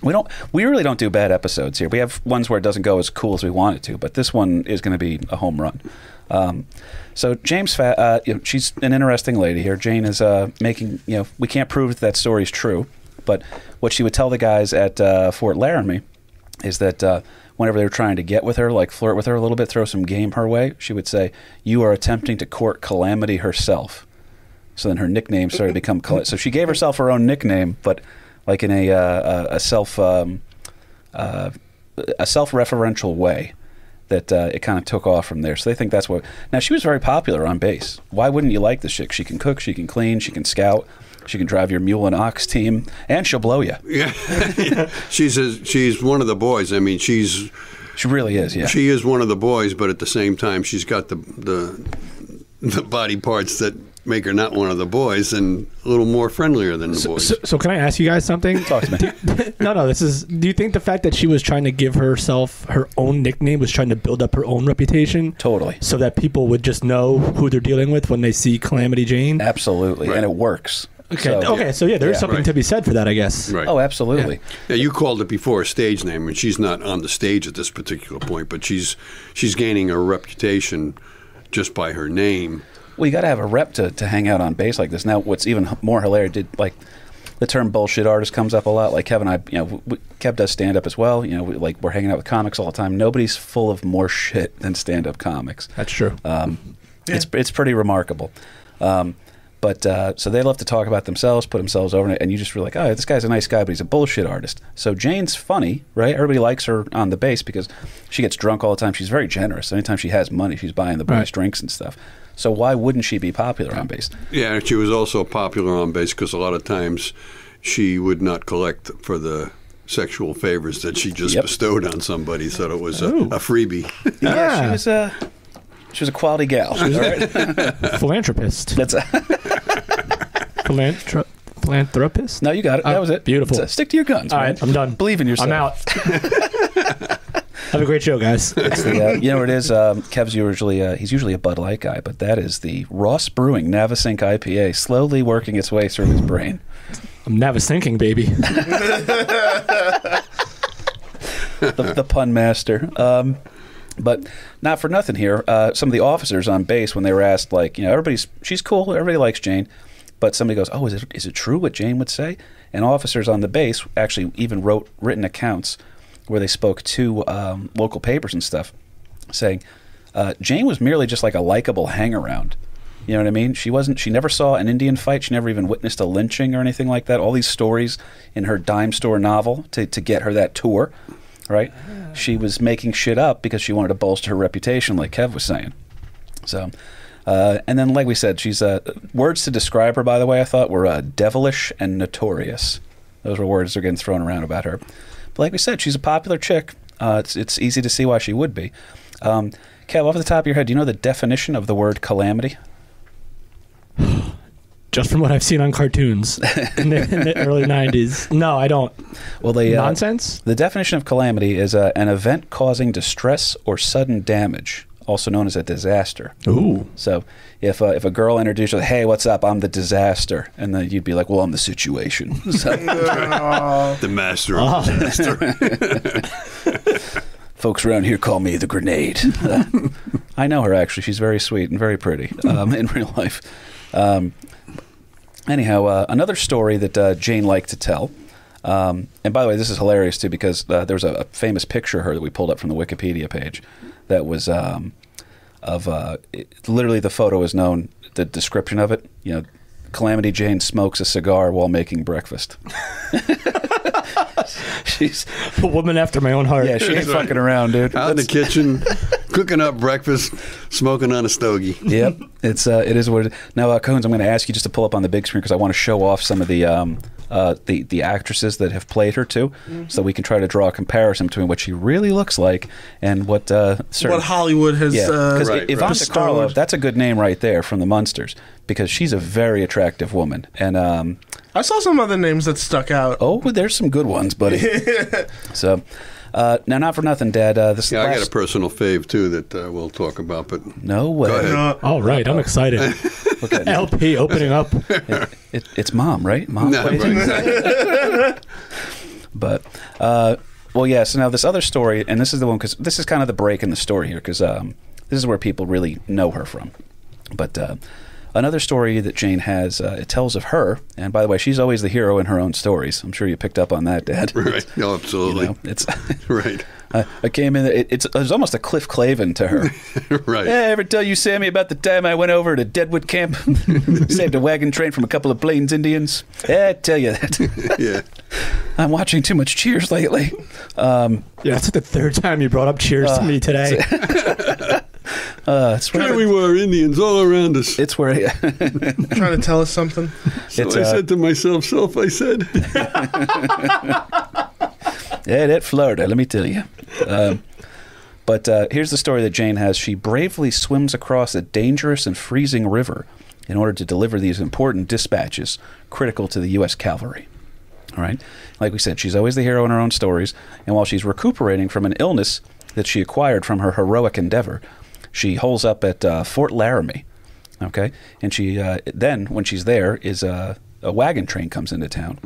We don't. We really don't do bad episodes here. We have ones where it doesn't go as cool as we want it to, but this one is going to be a home run. Um, so James, Fa- uh, you know, she's an interesting lady here. Jane is uh, making. You know, we can't prove that, that story's true, but what she would tell the guys at uh, Fort Laramie is that uh, whenever they were trying to get with her, like flirt with her a little bit, throw some game her way, she would say, "You are attempting to court Calamity herself." So then her nickname started to become Cal- so she gave herself her own nickname, but like in a uh, a, self um, uh, a self referential way that uh, it kind of took off from there. So they think that's what. Now she was very popular on base. Why wouldn't you like this chick? She can cook, she can clean, she can scout, she can drive your mule and ox team, and she'll blow you. <laughs> Yeah, she's a, she's one of the boys. I mean, she's She really is. Yeah. she is one of the boys, but at the same time, she's got the the the body parts that make her not one of the boys and a little more friendlier than the boys. So, so can I ask you guys something? Talk to me. <laughs> no, no. This is. Do you think the fact that she was trying to give herself her own nickname was trying to build up her own reputation, Totally. so that people would just know who they're dealing with when they see Calamity Jane? Absolutely, Right. and it works. Okay. So- okay. So yeah, there's Yeah. something Right. to be said for that, I guess. right. Oh, absolutely. Yeah, you called it before a stage name, and she's not on the stage at this particular point, but she's she's gaining a reputation just by her name. Well, you got to have a rep to, to hang out on base like this. Now, what's even more hilarious, did like the term bullshit artist comes up a lot. Like Kevin, I, you know, w- w- Kev does stand up as well. You know, we, like we're hanging out with comics all the time. Nobody's full of more shit than stand up comics. That's true. Um, It's it's pretty remarkable. Um, but uh, so they love to talk about themselves, put themselves over it, and you just feel like, oh, this guy's a nice guy, but he's a bullshit artist. So Jane's funny, right? Everybody likes her on the base because she gets drunk all the time. She's very generous. Anytime she has money, she's buying the boys Right. drinks and stuff. So why wouldn't she be popular on base? Yeah, and she was also popular on base because a lot of times she would not collect for the sexual favors that she just Yep. bestowed on somebody, so it was a, a freebie. Yeah, she Ah. was a she was a quality gal. all right? <laughs> Philanthropist. That's a, Philanthro- philanthropist. no, you got it. That Oh, was it. beautiful. So stick to your guns. All man. right, I'm done. Believe in yourself. I'm out. <laughs> Have a great show, guys. It's the, uh, you know what it is? Um, Kev's usually uh, he's usually a Bud Light guy, but that is the Ross Brewing Navesink IPA slowly working its way through his brain. I'm never sinking, baby. <laughs> the, the pun master. Um, but not for nothing here. Uh, some of the officers on base, when they were asked, like, you know, everybody's she's cool, everybody likes Jane, but somebody goes, "Oh, is it is it true what Jane would say?" And officers on the base actually even wrote written accounts where they spoke to um, local papers and stuff, saying uh, Jane was merely just like a likable hang around. You know what I mean? She wasn't. She never saw an Indian fight. She never even witnessed a lynching or anything like that. All these stories in her dime store novel to to get her that tour, right? She was making shit up because she wanted to bolster her reputation, like Kev was saying. So, uh, and then, like we said, she's uh, words to describe her. By the way, I thought were uh, devilish and notorious. Those were words that are getting thrown around about her. But like we said, she's a popular chick. Uh, it's it's easy to see why she would be. Um, Kev, off the top of your head, do you know the definition of the word calamity? <sighs> <laughs> Just from what I've seen on cartoons <laughs> in the, in the early '90s. No, I don't. Well, the uh, Nonsense. The definition of calamity is uh, an event causing distress or sudden damage, also known as a disaster. Ooh. So, if uh, if a girl introduced you, "Hey, what's up? I'm the disaster," and then you'd be like, "Well, I'm the situation." <laughs> So, <laughs> The master of disaster. folks around here call me the grenade. Uh, I know her actually. She's very sweet and very pretty um, in real life. Um, anyhow, uh, another story that uh, Jane liked to tell. Um, and by the way, this is hilarious too because uh, there was a, a famous picture of her that we pulled up from the Wikipedia page that was um, of uh, it, literally the photo is known. The description of it, you know, Calamity Jane smokes a cigar while making breakfast. <laughs> She's A woman after my own heart. yeah, she ain't fucking around, dude. Out in the kitchen, <laughs> cooking up breakfast, smoking on a stogie. yep, it's uh, it is what it is. Now, uh, Coons, I'm going to ask you just to pull up on the big screen because I want to show off some of the um, uh, the the actresses that have played her too, so we can try to draw a comparison between what she really looks like and what uh, certain What Hollywood has yeah, uh, Right, Yvonne right. De Carlo, that's a good name right there from the Munsters because she's a very attractive woman. And um, I saw some other names that stuck out. oh, there's some good ones, buddy. <laughs> so uh, now, not for nothing, Dad. Uh, this Yeah, I got a personal fave too that uh, we'll talk about. But no way. Go ahead. Uh, All right, I'm excited. <laughs> Look at LP opening up. it, it's mom, right? Mom No, right. <laughs> But uh, well, yeah. So now this other story, and this is the one because this is kind of the break in the story here because um, this is where people really know her from. But uh, another story that Jane has, uh, it tells of her. And by the way, she's always the hero in her own stories. I'm sure you picked up on that, Dad. <laughs> right, no, You absolutely, know, it's. <laughs> right, <laughs> I I came in. It, it's there's almost a Cliff Clavin to her. right. Hey, ever tell you, Sammy, about the time I went over to Deadwood Camp, saved a wagon train from a couple of Plains Indians? Yeah, I tell you that. Yeah, I'm watching too much Cheers lately. Um, Yeah, that's the third time you brought up Cheers to me today. Uh, it's there where, we were, Indians all around us. it's where <laughs> trying to tell us something. So it's, I uh, said to myself, "Self," I said, <laughs> yeah, that Florida. Let me tell you. Um, but uh, here's the story that Jane has. She bravely swims across a dangerous and freezing river in order to deliver these important dispatches critical to the U.S. cavalry. All right. Like we said, she's always the hero in her own stories. And while she's recuperating from an illness that she acquired from her heroic endeavor, she holds up at uh, Fort Laramie. Okay. And she uh, then, when she's there, is uh, a wagon train comes into town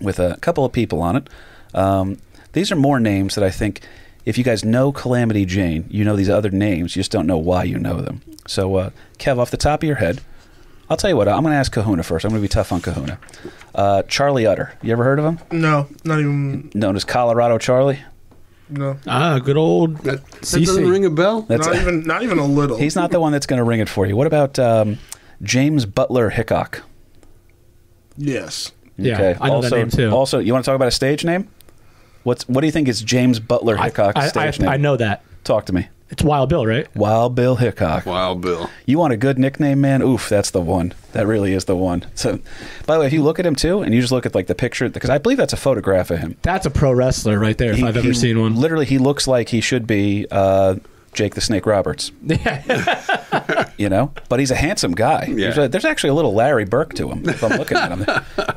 with a couple of people on it. Um, these are more names that I think, if you guys know Calamity Jane, you know these other names. You just don't know why you know them. So, uh, Kev, off the top of your head, I'll tell you what. I'm going to ask Kahuna first. I'm going to be tough on Kahuna. Uh, Charlie Utter. You ever heard of him? No, not even. Known as Colorado Charlie. No, ah, good old that, that CC. doesn't ring a bell. That's not even. Not even a little. he's not the one that's going to ring it for you. What about um, James Butler Hickok? Yes. Yeah, I know also, that name too. Also, you want to talk about a stage name? What's what do you think is James Butler I, Hickok's I, stage I, name? I know that. Talk to me. It's Wild Bill, right? Wild Bill Hickok. Wild Bill. You want a good nickname, man? Oof, that's the one. That really is the one. So, by the way, if you look at him too, and you just look at like the picture, because I believe that's a photograph of him. That's a pro wrestler right there, if I've ever seen one. Literally, he looks like he should be uh, Jake the Snake Roberts. <laughs> You know, but he's a handsome guy. Yeah. There's, a- there's actually a little Larry Burke to him. If I'm looking at him,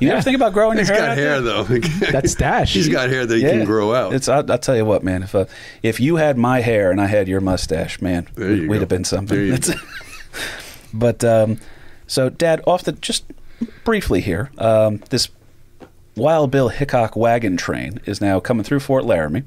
you ever think about growing your He's hair? got hair there? though. <laughs> That's Dash. He's got hair that he can grow out. It's. I'll, I'll tell you what, man. If uh, if you had my hair and I had your mustache, man, you we'd go. have been something. There you <laughs> It's- but um, so, Dad, off the just briefly here, um, this Wild Bill Hickok wagon train is now coming through Fort Laramie.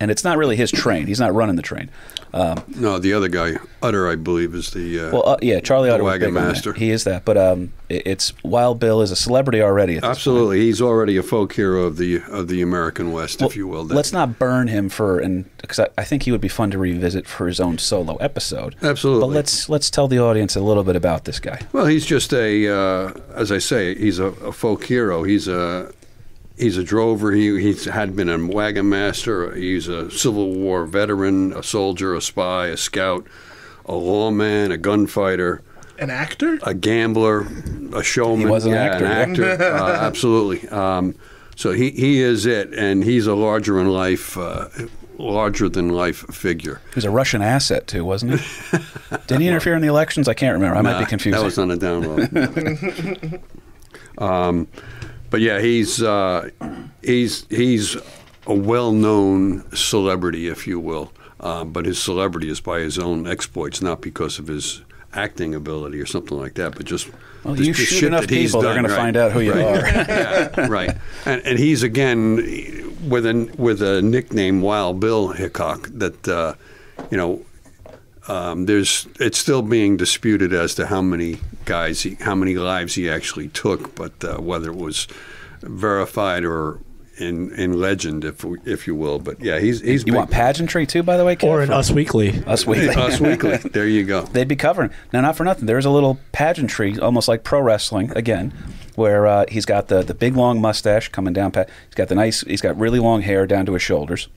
And it's not really his train. He's not running the train. Um, No, the other guy, Utter, I believe, is the. Uh, well, uh, yeah, Charlie Utter wagon big on that. master. He is that, but um, it, it's Wild Bill is a celebrity already. Absolutely, he's already a folk hero of the of the American West, Well, if you will. That- Let's not burn him for, and because I, I think he would be fun to revisit for his own solo episode. Absolutely. But let's let's tell the audience a little bit about this guy. Well, he's just a, uh, as I say, he's a, a folk hero. He's a he's a drover. He he's had been a wagon master. He's a Civil War veteran, a soldier, a spy, a scout, a lawman, a gunfighter, An actor? a gambler, a showman. He was an yeah, actor. An actor, <laughs> uh, absolutely. Um, so he, he is it, and he's a larger than life, uh, larger than life figure. He was a Russian asset too, wasn't he? <laughs> Didn't he interfere in the elections? I can't remember. I might be confused. That was on a download. <laughs> um, but yeah, he's uh, he's he's a well-known celebrity, if you will. Uh, but his celebrity is by his own exploits, not because of his acting ability or something like that, but just Well, the- you the shoot shit enough people, they're done, gonna find out who you Right. are. <laughs> yeah, right. And, and he's again with a with a nickname Wild Bill Hickok that uh, you know um, there's it's still being disputed as to how many guys he, how many lives he actually took, but uh, whether it was verified or in in legend, if we- if you will. But yeah, he's he's you big. want pageantry too, by the way, Kev? Or in Us Weekly. Us Weekly. Us Weekly. <laughs> There you go. They'd be covering now. Not for nothing. There's a little pageantry, almost like pro wrestling again, where uh, he's got the the big long mustache coming down. Pa- he's got the nice. He's got really long hair down to his shoulders,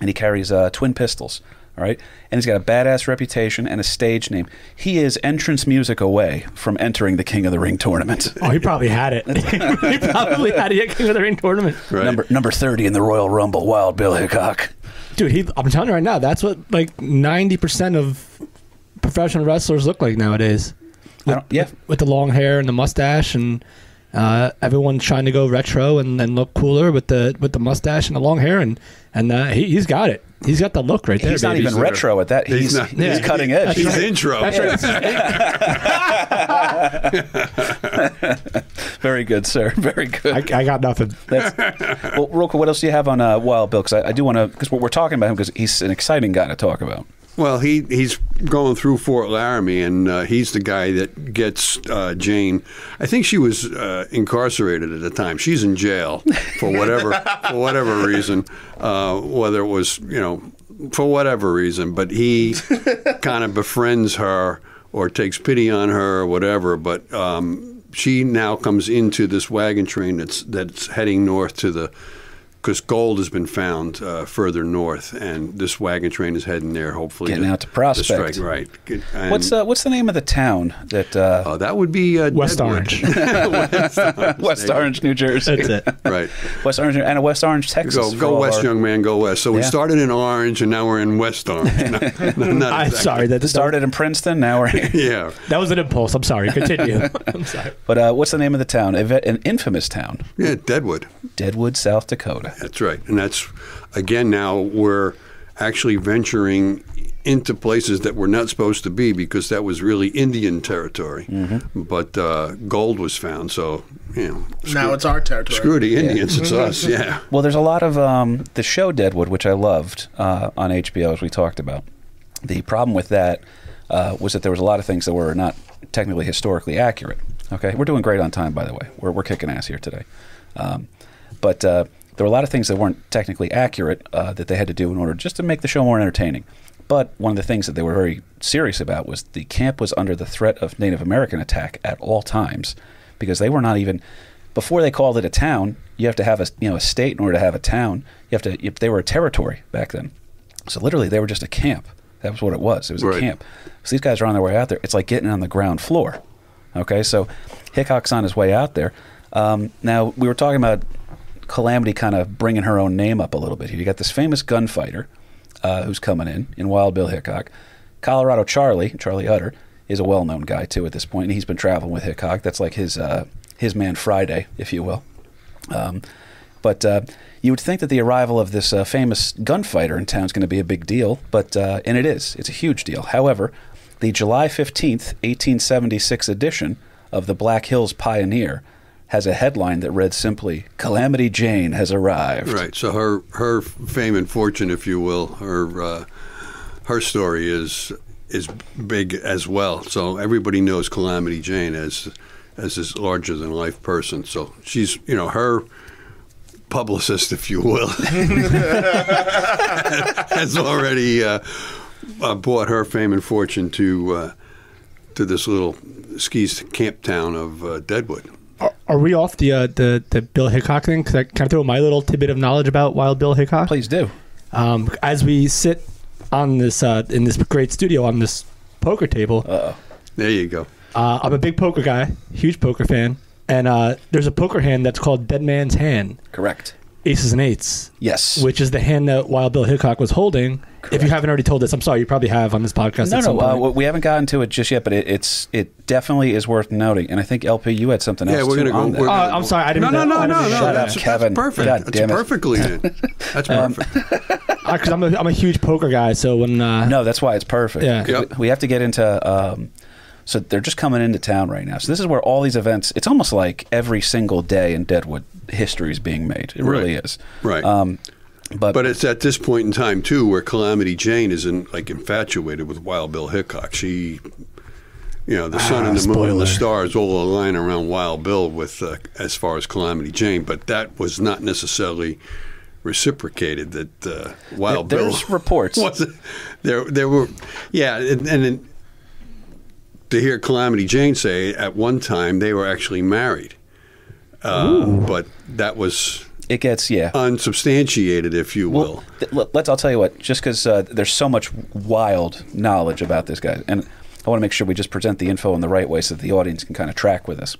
and he carries uh, twin pistols. All right, and he's got a badass reputation and a stage name. He is entrance music away from entering the King of the Ring tournament. <laughs> Oh, he probably had it. <laughs> <laughs> he probably had it at King of the Ring tournament. Right. Number number thirty in the Royal Rumble, Wild Bill Hickok. Dude, he, I'm telling you right now, that's what like 90% of professional wrestlers look like nowadays. I don't, yeah, With the long hair and the mustache and uh, everyone trying to go retro and, and look cooler with the with the mustache and the long hair and and uh, he, he's got it. He's got the look right there. he's not baby. even retro at that. He's He's he's, not- cutting edge. He's right. intro. That's right. <laughs> Very good, sir. Very good. I, I got nothing. That's, well, real quick, what else do you have on uh, Wild Bill? Because I, I do want to, because we're talking about him because he's an exciting guy to talk about. Well, he he's going through Fort Laramie, and uh, he's the guy that gets uh, Jane. I think she was uh, incarcerated at the time. She's in jail for whatever <laughs> for whatever reason, uh, whether it was you know for whatever reason. But he <laughs> kind of befriends her or takes pity on her or whatever. But um, she now comes into this wagon train that's that's heading north to the because gold has been found uh, further north, and this wagon train is heading there. Hopefully, Getting out to Prospect. strike, right? And, What's uh, what's the name of the town that uh, uh, that would be uh, West Deadwood. Orange. <laughs> <laughs> West Orange, New Jersey? That's it. <laughs> right? West Orange and a West Orange, Texas. Go go west, our- young man, go west. So we started in Orange, and now we're in West Orange. No, no, not I'm sorry that Started in Princeton. Now we're. Yeah, That was an impulse. I'm sorry. Continue. I'm sorry. but uh, what's the name of the town? An infamous town, yeah, Deadwood. Deadwood, South Dakota. That's right, and that's again now we're actually venturing into places that we're not supposed to be because that was really Indian territory. Mm-hmm. But uh, gold was found, so you know. Now it's our territory. Screw the Indians, it's us. Yeah. Well, there's a lot of um, the show Deadwood, which I loved uh, on HBO, as we talked about. The problem with that uh, was that there was a lot of things that were not technically historically accurate. Okay, we're doing great on time, by the way. We're we're kicking ass here today. Um, but uh, there were a lot of things that weren't technically accurate uh, that they had to do in order just to make the show more entertaining. But one of the things that they were very serious about was the camp was under the threat of Native American attack at all times because they were not even before they called it a town. You have to have a you know a state in order to have a town. You have to. If they were a territory back then, so literally they were just a camp. That was what it was. It was a camp. So these guys are on their way out there. It's like getting on the ground floor. Okay, so Hickok's on his way out there. Um, now we were talking about Calamity kind of bringing her own name up a little bit here. You got this famous gunfighter uh, who's coming in in Wild Bill Hickok. Colorado Charlie, Charlie Utter, is a well-known guy too at this point, and he's been traveling with Hickok. That's like his uh, his man Friday, if you will. Um, but uh, you would think that the arrival of this uh, famous gunfighter in town is going to be a big deal, but uh, and it is. It's a huge deal. However, the July fifteenth, eighteen seventy-six edition of the Black Hills Pioneer has a headline that read simply "Calamity Jane has arrived." Right. So her her fame and fortune, if you will, her uh, her story is is big as well. So everybody knows Calamity Jane as as this larger than life person. So she's you know her publicist, if you will, <laughs> has already uh, uh, brought her fame and fortune to uh, to this little ski camp town of uh, Deadwood. Are, are we off the, uh, the the Bill Hickok thing? Because I kind of throw my little tidbit of knowledge about Wild Bill Hickok. Please do. Um, as we sit on this uh, in this great studio on this poker table, Uh-oh. There you go. uh, I'm a big poker guy, huge poker fan, and uh, there's a poker hand that's called Dead Man's Hand, Correct. Aces and eights, Yes. which is the hand that Wild Bill Hickok was holding. If you haven't already told this, I'm sorry, you probably have on this podcast. no, at some no, uh, we haven't gotten to it just yet, but it, it's it definitely is worth noting. And I think LP, you had something Yeah, else we're gonna go. on that. We're Oh, gonna, I'm sorry, I didn't No, mean no, no, no, mean no. shut That's, up. that's Kevin. perfect. God that's damn it. perfectly in. <laughs> That's Um, perfect. <laughs> because I'm a, I'm a huge poker guy, so when uh, No, that's why it's perfect. Yeah. Yep. We, we have to get into. Um, so they're just coming into town right now. So this is where all these events. It's almost like every single day in Deadwood, history is being made. It really Right. is. Right. Um, but But it's at this point in time too where Calamity Jane is in, like infatuated with Wild Bill Hickok. She, you know, the sun and the moon and the stars all align around Wild Bill with uh, as far as Calamity Jane. But that was not necessarily reciprocated. That uh, Wild There- Bill there's <laughs> reports. there. There were, yeah, and, and then to hear Calamity Jane say at one time they were actually married, uh, but that was it gets yeah. unsubstantiated, if you will. Well, th- let- let's. I'll tell you what. Just because uh, there's so much wild knowledge about this guy, and I want to make sure we just present the info in the right way so that the audience can kind of track with us.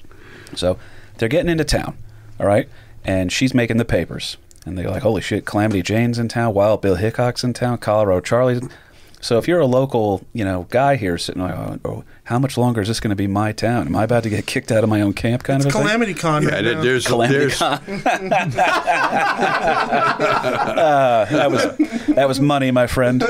So they're getting into town, all right, and she's making the papers, and they're like, "Holy shit! Calamity Jane's in town. Wild Bill Hickok's in town. Colorado Charlie's." So if you're a local, you know, guy here sitting like, oh, oh, how much longer is this going to be my town? Am I about to get kicked out of my own camp? Kind It's of a thing? Calamity Con. Yeah, right there- there's Calamity there's Con. <laughs> Uh, that was that was money, my friend.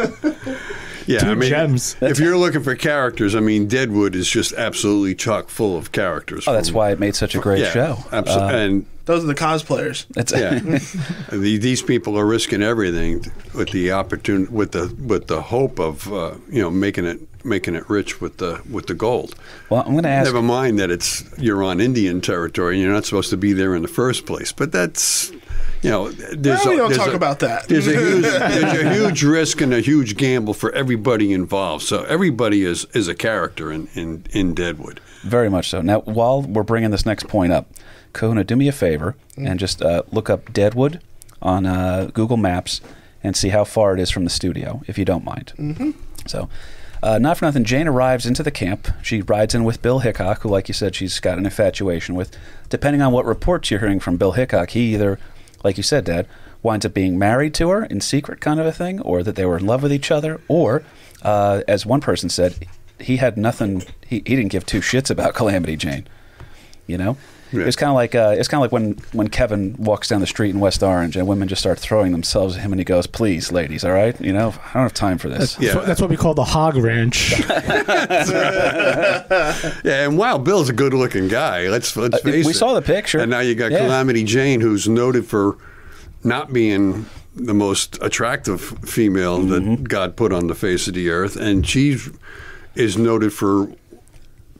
yeah. Two I mean, gems. if you're looking for characters, I mean, Deadwood is just absolutely chock full of characters. Oh, that's why it made such a great yeah, show. Absolutely, Uh, and Those are the cosplayers. it's yeah, <laughs> the, these people are risking everything with the opportunity, with the with the hope of uh, you know making it making it rich with the with the gold. well, I'm going to ask. Never mind that it's you're on Indian territory and you're not supposed to be there in the first place. But that's you know, there's Well, we a- don't there's talk a- about that. There's a huge <laughs> there's a huge risk and a huge gamble for everybody involved. So everybody is is a character in in, in Deadwood. Very much so. Now, while we're bringing this next point up, Kahuna, do me a favor and just uh, look up Deadwood on uh, Google Maps and see how far it is from the studio, if you don't mind. Mm-hmm. So, uh, not for nothing, Jane arrives into the camp. She rides in with Bill Hickok, who, like you said, she's got an infatuation with. Depending on what reports you're hearing from Bill Hickok, he either, like you said, Dad, winds up being married to her in secret, kind of a thing, or that they were in love with each other, or, uh, as one person said, he had nothing. He, he didn't give two shits about <laughs> Calamity Jane. You know, Yeah. it's kind of like uh, it's kind of like when when Kevin walks down the street in West Orange and women just start throwing themselves at him, and he goes, "Please, ladies, all right, you know, I don't have time for this." Yeah. That's, what, that's what we call the hog ranch. <laughs> <laughs> Yeah, and Wild Bill's a good-looking guy. Let's let's Uh, face we it. saw the picture. And now you got Yeah. Calamity Jane, who's noted for not being the most attractive female Mm-hmm. that God put on the face of the earth, and she is noted for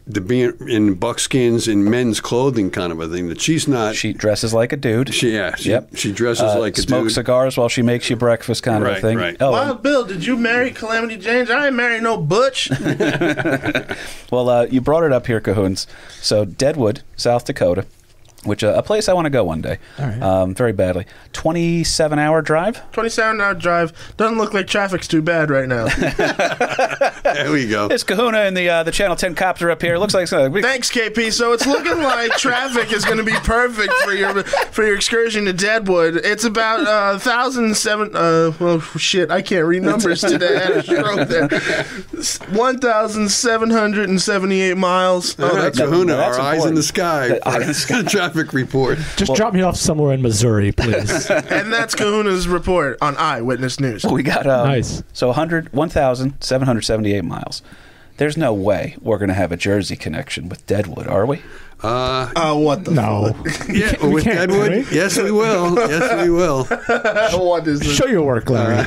the being in buckskins in men's clothing kind of a thing. That she's not. She dresses like a dude. She- yeah, she- yep. she dresses Uh, like a dude. smokes dude. cigars while she makes you breakfast, kind of a Right, thing. right. Oh, Wild Bill, did you marry Calamity James? I ain't married no Butch. <laughs> <laughs> Well, uh, you brought it up here, Cahoons. So Deadwood, South Dakota, which uh, a place I want to go one day, All right. um, very badly. Twenty-seven hour drive. 27 hour drive. Doesn't look like traffic's too bad right now. <laughs> there we go. It's Kahuna and the uh, the Channel Ten copter up here. It Looks like it's gonna be- Thanks, KP. So it's looking like <laughs> traffic is going to be perfect for your for your excursion to Deadwood. It's about uh, thousand seven. Uh, well, shit, I can't read numbers today. I had a stroke there. One thousand seven hundred and seventy-eight miles. Oh, that's no, Kahuna, no, that's our eyes in the sky. The <laughs> eye in the sky. traffic report. Just drop me off somewhere in Missouri, please. <laughs> And that's Kahuna's report on Eyewitness News. We got um, Nice. So 100, 1,778 miles. there's no way we're going to have a Jersey connection with Deadwood, are we? Uh, Oh, what the No. <laughs> yeah, We with Deadwood. can we? Yes, we will. Yes, we will. <laughs> What is this? Show your work, Larry.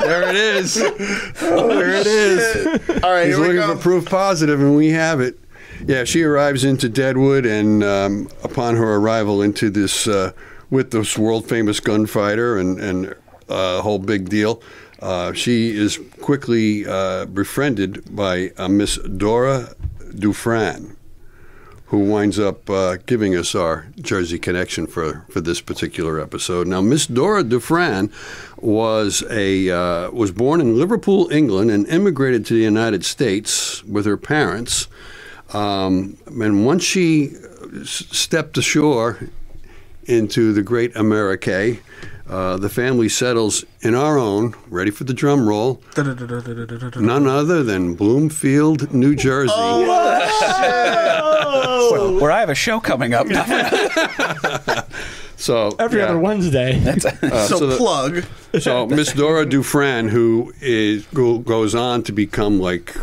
There it is. There it is. All right, He's here we looking go. for proof positive, and we have it. Yeah, she arrives into Deadwood, and um, upon her arrival into this uh, with this world famous gunfighter and and uh, whole big deal, uh, she is quickly uh, befriended by uh, Miss Dora Dufran, who winds up uh, giving us our Jersey connection for, for this particular episode. Now, Miss Dora Dufran was a was born in Liverpool, England, and immigrated to the United States with her parents. Um, and once she s- stepped ashore into the great America, uh, the family settles in our own. Ready for the drum roll? None other than Bloomfield, New Jersey. Where I have a show coming up. <laughs> So Every yeah. other Wednesday. Uh, <laughs> so, so the- plug. So Miss Dora Dufran, who is go, goes on to become like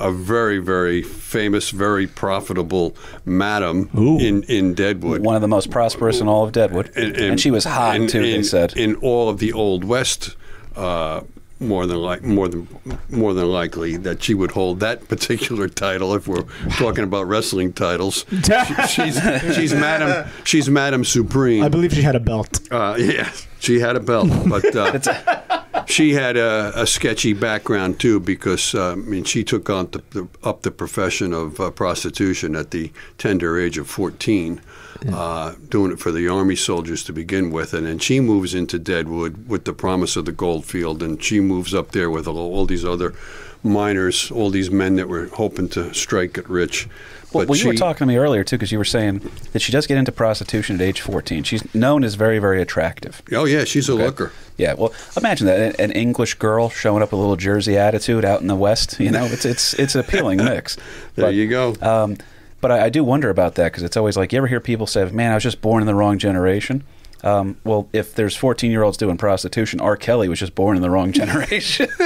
a very, very famous, very profitable madam Ooh. in in Deadwood. One of the most prosperous in all of Deadwood. And, she was hot, in- too, they said. in all of the Old West. Uh, more than like more than more than likely that she would hold that particular title if we're talking about wrestling titles. She- <laughs> she's she's Madam she's Madam Supreme. I believe she had a belt. Uh, yeah, she had a belt, but uh, she had a, a sketchy background too because uh, I mean she took on the, the, up the profession of uh, prostitution at the tender age of fourteen, uh, doing it for the army soldiers to begin with, and then she moves into Deadwood with the promise of the gold field, and she moves up there with all, all these other miners, all these men that were hoping to strike it rich. Well, But well, you were talking to me earlier too, because you were saying that she does get into prostitution at age 14. She's known as very, very attractive. Oh yeah, she's a looker. Yeah, well, imagine that an- English girl showing up with a little Jersey attitude out in the West. You know, it's it's it's an appealing mix. <laughs> There But, you go. Um, but I, I do wonder about that because it's always like you ever hear people say, "Man, I was just born in the wrong generation." Um, well, if there's 14 year olds doing prostitution, R. Kelly was just born in the wrong generation. <laughs>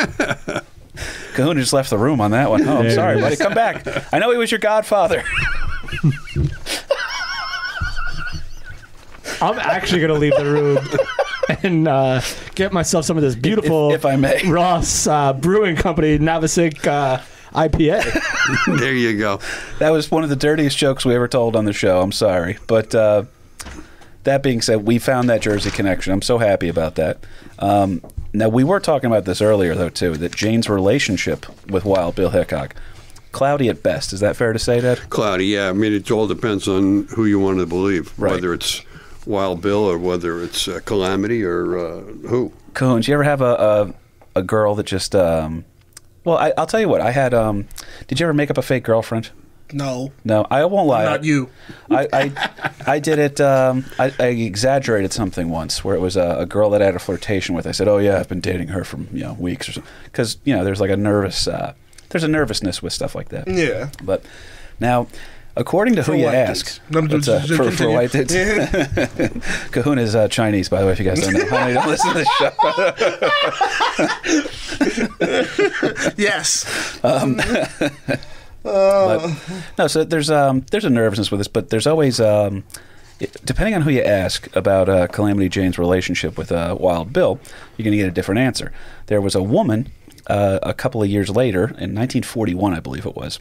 Kahuna just left the room on that one. Oh, I'm sorry, buddy. Come back. I know he was your godfather. <laughs> I'm actually going to leave the room and uh, get myself some of this beautiful if I may. Ross uh, Brewing Company Navesink uh, IPA. <laughs> there you go. That was one of the dirtiest jokes we ever told on the show. I'm sorry, but uh, that being said, we found that Jersey connection. I'm so happy about that. Um, now we were talking about this earlier, though, too. That Jane's relationship with Wild Bill Hickok, cloudy at best. Is that fair to say, Dad? Cloudy, yeah. I mean, it all depends on who you want to believe, Right. whether it's Wild Bill or whether it's uh, Calamity or uh, who. Cahoon, do you ever have a a, a girl that just? Um, well, I, I'll tell you what. I had. Um, did you ever make up a fake girlfriend? No, No, I won't lie. not you. I, I, I did it. Um, I, I exaggerated something once where it was a, a girl that I had a flirtation with. I said, "Oh yeah, I've been dating her for you know weeks or something," because you know there's like a nervous, uh, there's a nervousness with stuff like that. Yeah. But now, according to who you ask. No, what's, uh, for, for white dudes, Cahoon <laughs> <laughs> is uh, Chinese, by the way. If you guys don't know, honey, don't listen to this show. <laughs> Yes. but no, so there's um, there's a nervousness with this, but there's always um, depending on who you ask about uh, Calamity Jane's relationship with uh, Wild Bill, you're going to get a different answer. There was a woman uh, a couple of years later, in 1941, I believe it was,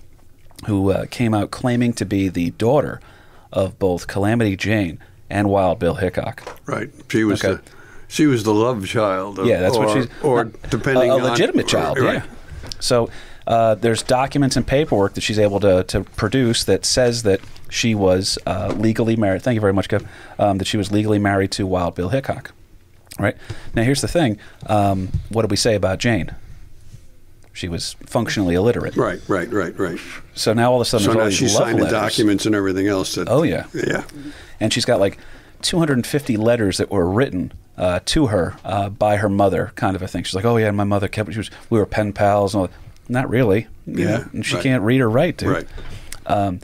who uh, came out claiming to be the daughter of both Calamity Jane and Wild Bill Hickok. Right. She was Okay. the she was the love child. Of, Yeah, that's or, what she's. Or not- depending a, a on legitimate child. Right. Yeah. So uh, there's documents and paperwork that she's able to, to produce that says that she was uh, legally married. Thank you very much, Kev. Um, that she was legally married to Wild Bill Hickok. Right now, here's the thing. Um, what did we say about Jane? She was functionally illiterate. Right. Right. Right. Right. So now all of a sudden, So now these she love signed the letters. documents and everything else. That, Oh yeah, Yeah. and she's got like 250 letters that were written uh, to her uh, by her mother, kind of a thing. She's like, "Oh yeah, my mother kept. She was, we were pen pals." And all that. Not really, Yeah, know. And she right. can't read or write, dude. Right. Um,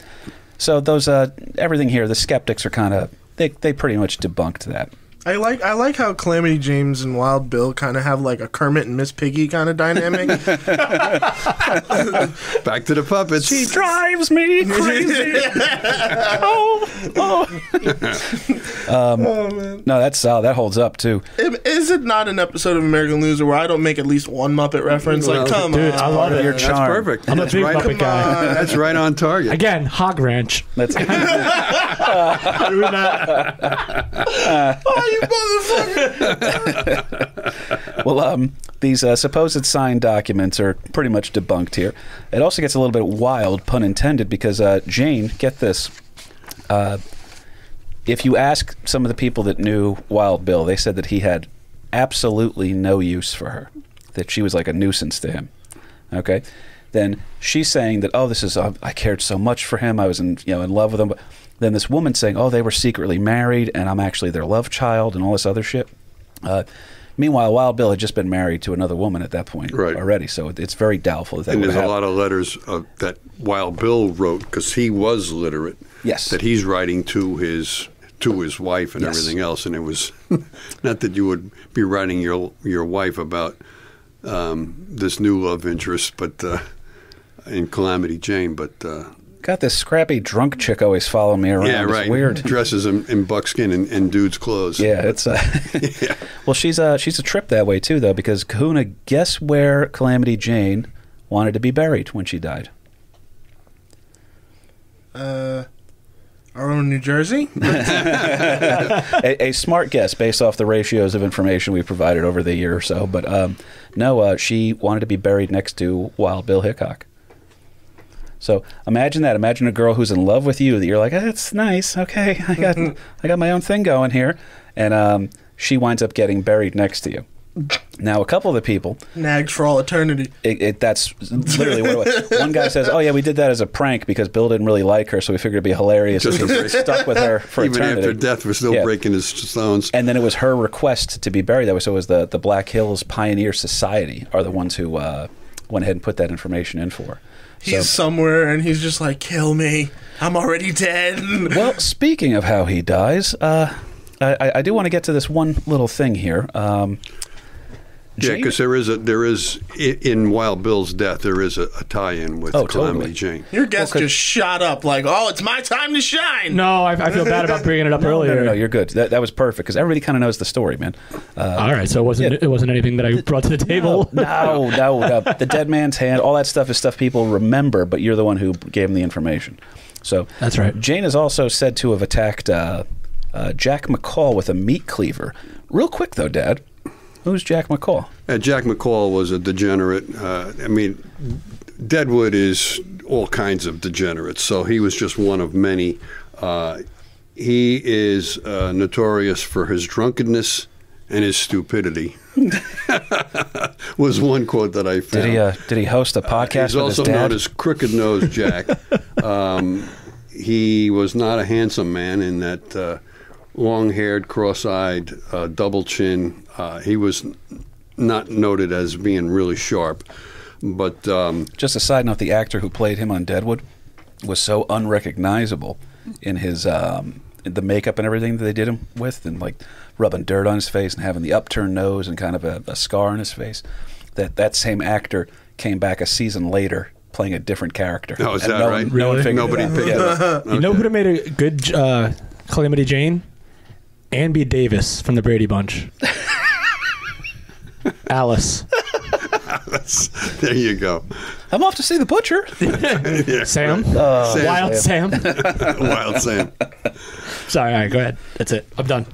so those uh, everything here, the skeptics are kind of they they pretty much debunked that. I like I like how Calamity James and Wild Bill kind of have like a Kermit and Miss Piggy kind of dynamic. <laughs> Back to the puppets. She drives me <laughs> crazy. oh, <laughs> oh. oh man, No, that's uh, that holds up too. is it not an episode of American Loser where I don't make at least one Muppet reference? Well, like, come dude, on, I love it. Your That's charm. perfect. I'm a That's big right, Muppet guy. That's right on target. Again, Hog Ranch. That's Do not- Oh, you motherfucker! <laughs> well. Um, these uh, supposed signed documents are pretty much debunked here. It also gets a little bit wild, pun intended, because uh, Jane, get this. Uh, if you ask some of the people that knew Wild Bill, they said that he had absolutely no use for her, that she was like a nuisance to him. Okay, then she's saying that oh, this is uh, I cared so much for him, I was in you know in love with him. But then this woman saying oh, they were secretly married, and I'm actually their love child, and all this other shit. Uh, meanwhile, Wild Bill had just been married to another woman at that point Right. already, so it's very doubtful that that and there's a lot of letters uh, that Wild Bill wrote because he was literate. Yes. That he's writing to his to his wife and Yes. everything else, and it was <laughs> not that you would be writing your your wife about um, this new love interest, but uh, in Calamity Jane, but. Uh, Got this scrappy drunk chick always following me around. yeah, It's right. weird. <laughs> Dresses in, in buckskin and, and dude's clothes. Yeah, it's uh, <laughs> <laughs> well, she's uh, she's a trip that way too, though, because Kahuna, guess where Calamity Jane wanted to be buried when she died? Uh, our own New Jersey. a, a smart guess based off the ratios of information we provided over the year or so, but um, no, uh, she wanted to be buried next to Wild Bill Hickok. So imagine that. Imagine a girl who's in love with you. That you're like, that's nice. Okay, <laughs> I got I got my own thing going here, and um, she winds up getting buried next to you. Now, a couple of the people, Nags for all eternity. it, it, that's literally what it was. <laughs> One guy says, "Oh yeah, we did that as a prank because Bill didn't really like her, so we figured it'd be hilarious if Just he stuck with her for Even eternity." after death, we're still Yeah. breaking his stones. And then it was her request to be buried that way. So it was the, the Black Hills Pioneer Society are the ones who uh, went ahead and put that information in for. He's So, somewhere and he's just like, kill me. I'm already dead. <laughs> well, speaking of how he dies, uh, I, I- I do want to get to this one little thing here. Um, Yeah, because there is a there is in Wild Bill's death there is a, a tie-in with Oh, Calamity totally. Jane. Your guest Well, 'cause- just shot up like, oh, it's my time to shine. no, I, I feel bad about bringing it up <laughs> no, earlier. no, no, you're good. That, that was perfect because everybody kind of knows the story, man. Uh, All right, so it wasn't Yeah. it wasn't anything that I brought to the table. no, no, no. The dead man's hand, all that stuff is stuff people remember, but you're the one who gave them the information. So That's right. Jane is also said to have attacked uh, uh, Jack McCall with a meat cleaver. Real quick, though, Dad. Who's Jack McCall? Uh, Jack McCall was a degenerate. Uh, I mean, Deadwood is all kinds of degenerates, so he was just one of many. Uh, he is uh, notorious for his drunkenness and his stupidity. <laughs> was one quote that I found. Did he uh, did he host a podcast He's with also known as Crooked Nose Jack. <laughs> um, he was not a handsome man in that uh, long-haired, cross-eyed, uh, double chin. Uh, he was not noted as being really sharp, but um, Just a side note: the actor who played him on Deadwood was so unrecognizable in his um, in the makeup and everything that they did him with, and like rubbing dirt on his face and having the upturned nose and kind of a, a scar on his face. That that same actor came back a season later playing a different character. Oh, is And that no right? One, no one Really? figured nobody it out. picked Yeah. it up. You know who would have made a good uh, Calamity Jane? Ann Davis from the Brady Bunch. <laughs> Alice. there you go. I'm off to see the butcher. <laughs> Sam. Sam. Wild Sam. <laughs> Wild Sam. Sorry, all right, go ahead. That's it. I'm done.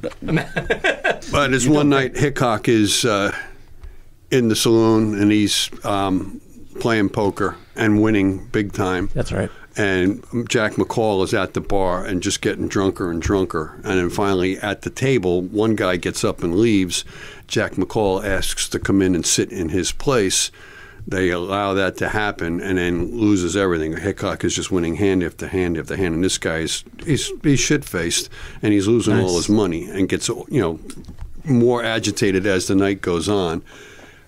But it's one night Hickok is uh, in the saloon and he's um, playing poker and winning big time. That's right. And Jack McCall is at the bar and just getting drunker and drunker. And then finally, at the table, one guy gets up and leaves. Jack McCall asks to come in and sit in his place. They allow that to happen and then loses everything. Hickok is just winning hand after hand after hand. And this guy is he's, he's shit faced and he's losing all his money and gets, you know, more agitated as the night goes on.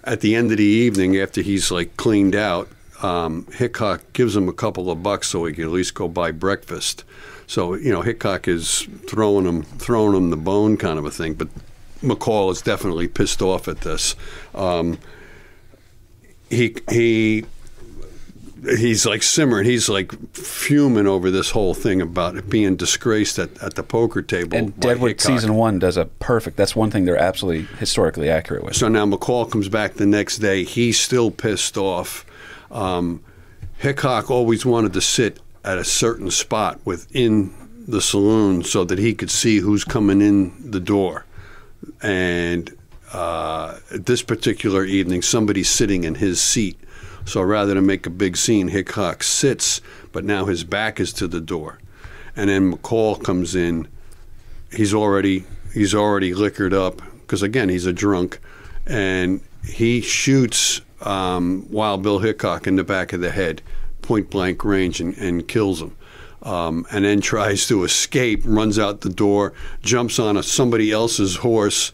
At the end of the evening, after he's like cleaned out, um, Hickok gives him a couple of bucks so he can at least go buy breakfast. So you know Hickok is throwing him throwing him the bone kind of a thing, but McCall is definitely pissed off at this. Um, he he he's like simmering. He's like fuming over this whole thing about it being disgraced at, at the poker table. And Deadwood Hickok. season one does a perfect. That's one thing they're absolutely historically accurate with. So now McCall comes back the next day. He's still pissed off. Um, Hickok always wanted to sit at a certain spot within the saloon so that he could see who's coming in the door. And uh, this particular evening, somebody's sitting in his seat. So rather than make a big scene, Hickok sits, but now his back is to the door. And then McCall comes in. He's already he's already liquored up because again he's a drunk, and he shoots um, Wild Bill Hickok in the back of the head, point blank range, and, and kills him. Um, and then tries to escape, runs out the door, jumps on a, somebody else's horse.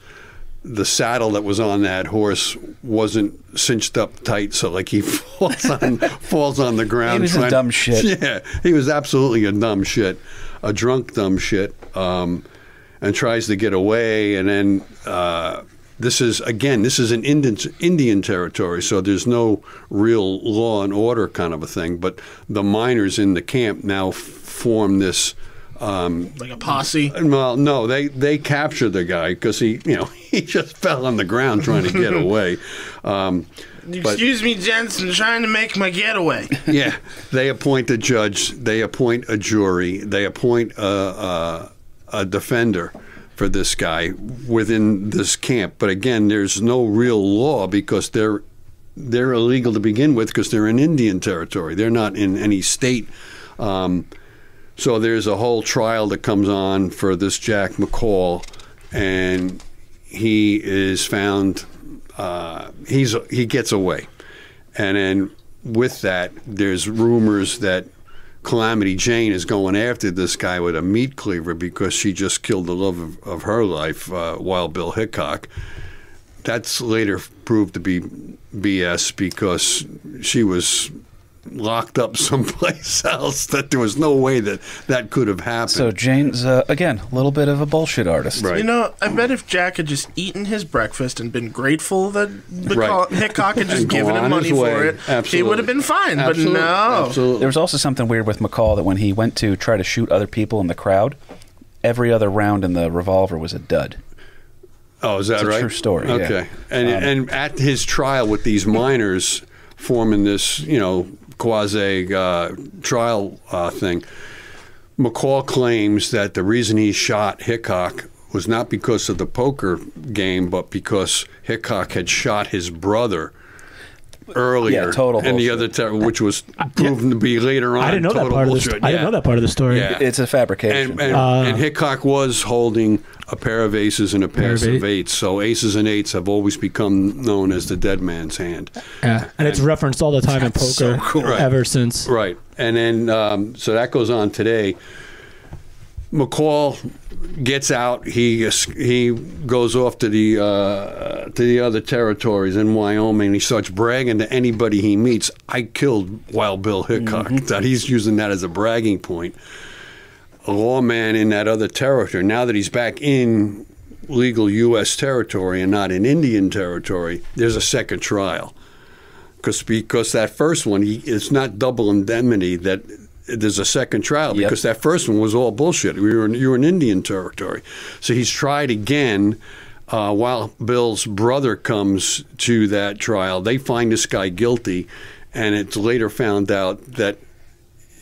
The saddle that was on that horse wasn't cinched up tight, so like he <laughs> falls on falls on the ground. He was a dumb shit. <laughs> Yeah, he was absolutely a dumb shit, a drunk dumb shit, um, and tries to get away. And then uh, this is again, this is an Indian Indian territory, so there's no real law and order kind of a thing. But the miners in the camp now form this. Um, Like a posse. well, no, they they capture the guy because he, you know, <laughs> he just fell on the ground trying to get <laughs> away. Um, but- Excuse me, gents, I'm trying to make my getaway. <laughs> yeah, they appoint a judge, they appoint a jury, they appoint a, a, a defender for this guy within this camp. But again, there's no real law because they're they're illegal to begin with because they're in Indian territory. They're not in any state. Um, so there's a whole trial that comes on for this Jack McCall, and he is found. Uh, he's he gets away, and then with that, there's rumors that Calamity Jane is going after this guy with a meat cleaver because she just killed the love of, of her life, uh, Wild Bill Hickok. That's later proved to be BS because she was locked up <laughs> someplace else. That there was no way that that could have happened. So Jane's uh, again a little bit of a bullshit artist. Right. You know, I bet if Jack had just eaten his breakfast and been grateful that the Right. call- Hickok had just given him money his for way. it, he would have been fine. Absolutely. But no. Absolutely. There was also something weird with McCall that when he went to try to shoot other people in the crowd, every other round in the revolver was a dud. Oh, is that It's a right? true story, yeah. Okay, and Um, and at his trial with these miners forming this, you know, quasi uh, trial uh, thing, McCall claims that the reason he shot Hickok was not because of the poker game, but because Hickok had shot his brother earlier Yeah, total in the other, ter- which was proven to be later on. I didn't know that total part of bullshit. the. I didn't know that part of the story. Yeah. It's a fabrication. And, and, Uh, and Hickok was holding a pair of aces and a pair of of eights. So aces and eights have always become known as the dead man's hand. Yeah, and it's referenced all the time in poker so cool. Right. ever since. Right. And then, um, so that goes on today. McCall gets out. He he goes off to the uh, to the other territories in Wyoming. And He starts bragging to anybody he meets. I killed Wild Bill Hickok. That he's using that as a bragging point. A lawman in that other territory. Now that he's back in legal U.S. territory and not in Indian territory, there's a second trial because because that first one he, it's not double indemnity that there's a second trial Yep. because that first one was all bullshit. We were in, you were in Indian territory, so he's tried again. Uh, while Bill's brother comes to that trial, they find this guy guilty, and it's later found out that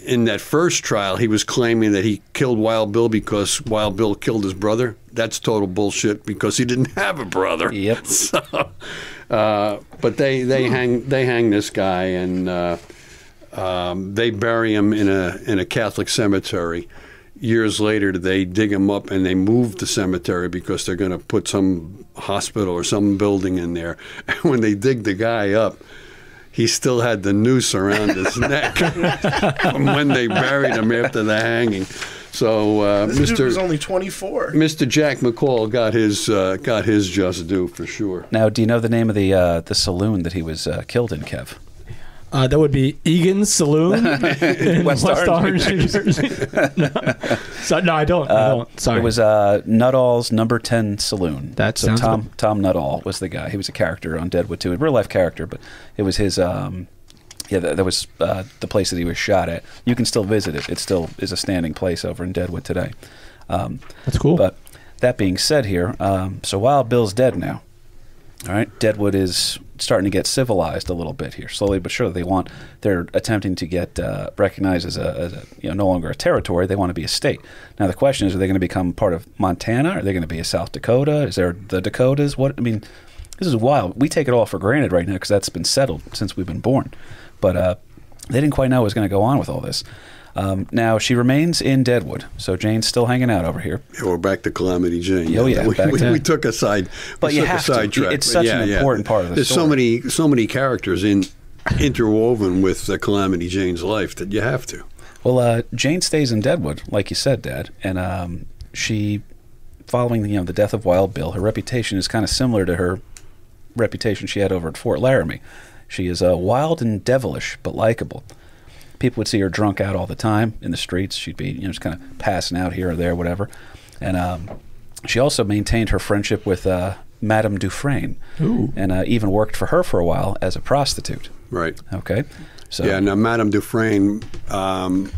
in that first trial he was claiming that he killed Wild Bill because Wild Bill killed his brother. That's total bullshit because he didn't have a brother. Yep. <laughs> So, uh, but they they hang they hang this guy and uh, um, they bury him in a in a Catholic cemetery. Years later, they dig him up and they move the cemetery because they're going to put some hospital or some building in there. <laughs> And when they dig the guy up, he still had the noose around his <laughs> neck from when they buried him after the hanging. So uh, This dude was only 24. Mr. Jack McCall got his uh, got his just due for sure. now, do you know the name of the uh, the saloon that he was uh, killed in, Kev? Uh, that would be Egan's Saloon <laughs> in West West, Orange. New Jersey. <laughs> no. So, no, I don't. I don't. Sorry. It was uh, Nuttall's number ten saloon. That so sounds Tom good. Tom Nuttall was the guy. He was a character on Deadwood too, a real life character, but it was his. Um, yeah, that, that was uh, the place that he was shot at. You can still visit it. It still is a standing place over in Deadwood today. Um, That's cool. But that being said, here, um, so Wild Bill's dead now. All right, Deadwood is starting to get civilized a little bit here, slowly but surely. They want they're attempting to get uh, recognized as a, as a you know no longer a territory. They want to be a state. Now the question is, are they going to become part of Montana? Are they going to be a South Dakota? Is there the Dakotas? What I mean, this is wild. We take it all for granted right now because that's been settled since we've been born. But uh, they didn't quite know what was going to go on with all this. Um, now she remains in Deadwood, so Jane's still hanging out over here. Yeah, we're back to Calamity Jane. Oh, yeah, we, we, to- we took a side. But you have to. sidetrack, It's such yeah, an yeah. important part of the There's so many, so many characters in interwoven with uh, Calamity Jane's life that you have to. Well, uh, Jane stays in Deadwood, like you said, Dad, and um, she, following you know the death of Wild Bill, her reputation is kind of similar to her reputation she had over at Fort Laramie. She is uh, wild and devilish, but likable. People would see her drunk out all the time in the streets. She'd be you know just kind of passing out here or there, whatever. And um, she also maintained her friendship with uh, Madame DuFran, Ooh. and uh, even worked for her for a while as a prostitute. Right. Okay, so Yeah. Now, Madame DuFran um,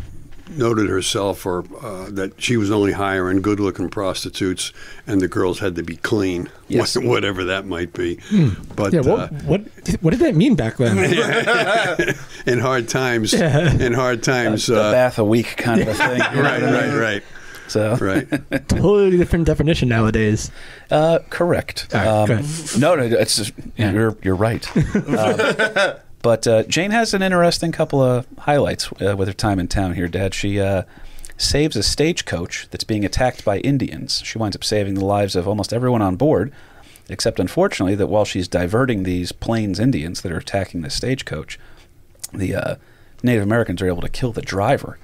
noted herself for uh, that she was only hiring good-looking prostitutes, and the girls had to be clean, <laughs> Yes. whatever that might be. But yeah, uh, what, what what did that mean back then? <laughs> in hard times, <laughs> in hard times, a uh, bath a week kind of a thing. you right, what I mean? right, right, So right. totally different definition nowadays. Uh, correct. All right, um, no, no, it's just, Yeah. you're you're right. um, but uh, Jane has an interesting couple of highlights uh, with her time in town here, Dad. She uh, saves a stagecoach that's being attacked by Indians. She winds up saving the lives of almost everyone on board, except unfortunately that while she's diverting these Plains Indians that are attacking the stagecoach, the uh, Native Americans are able to kill the driver.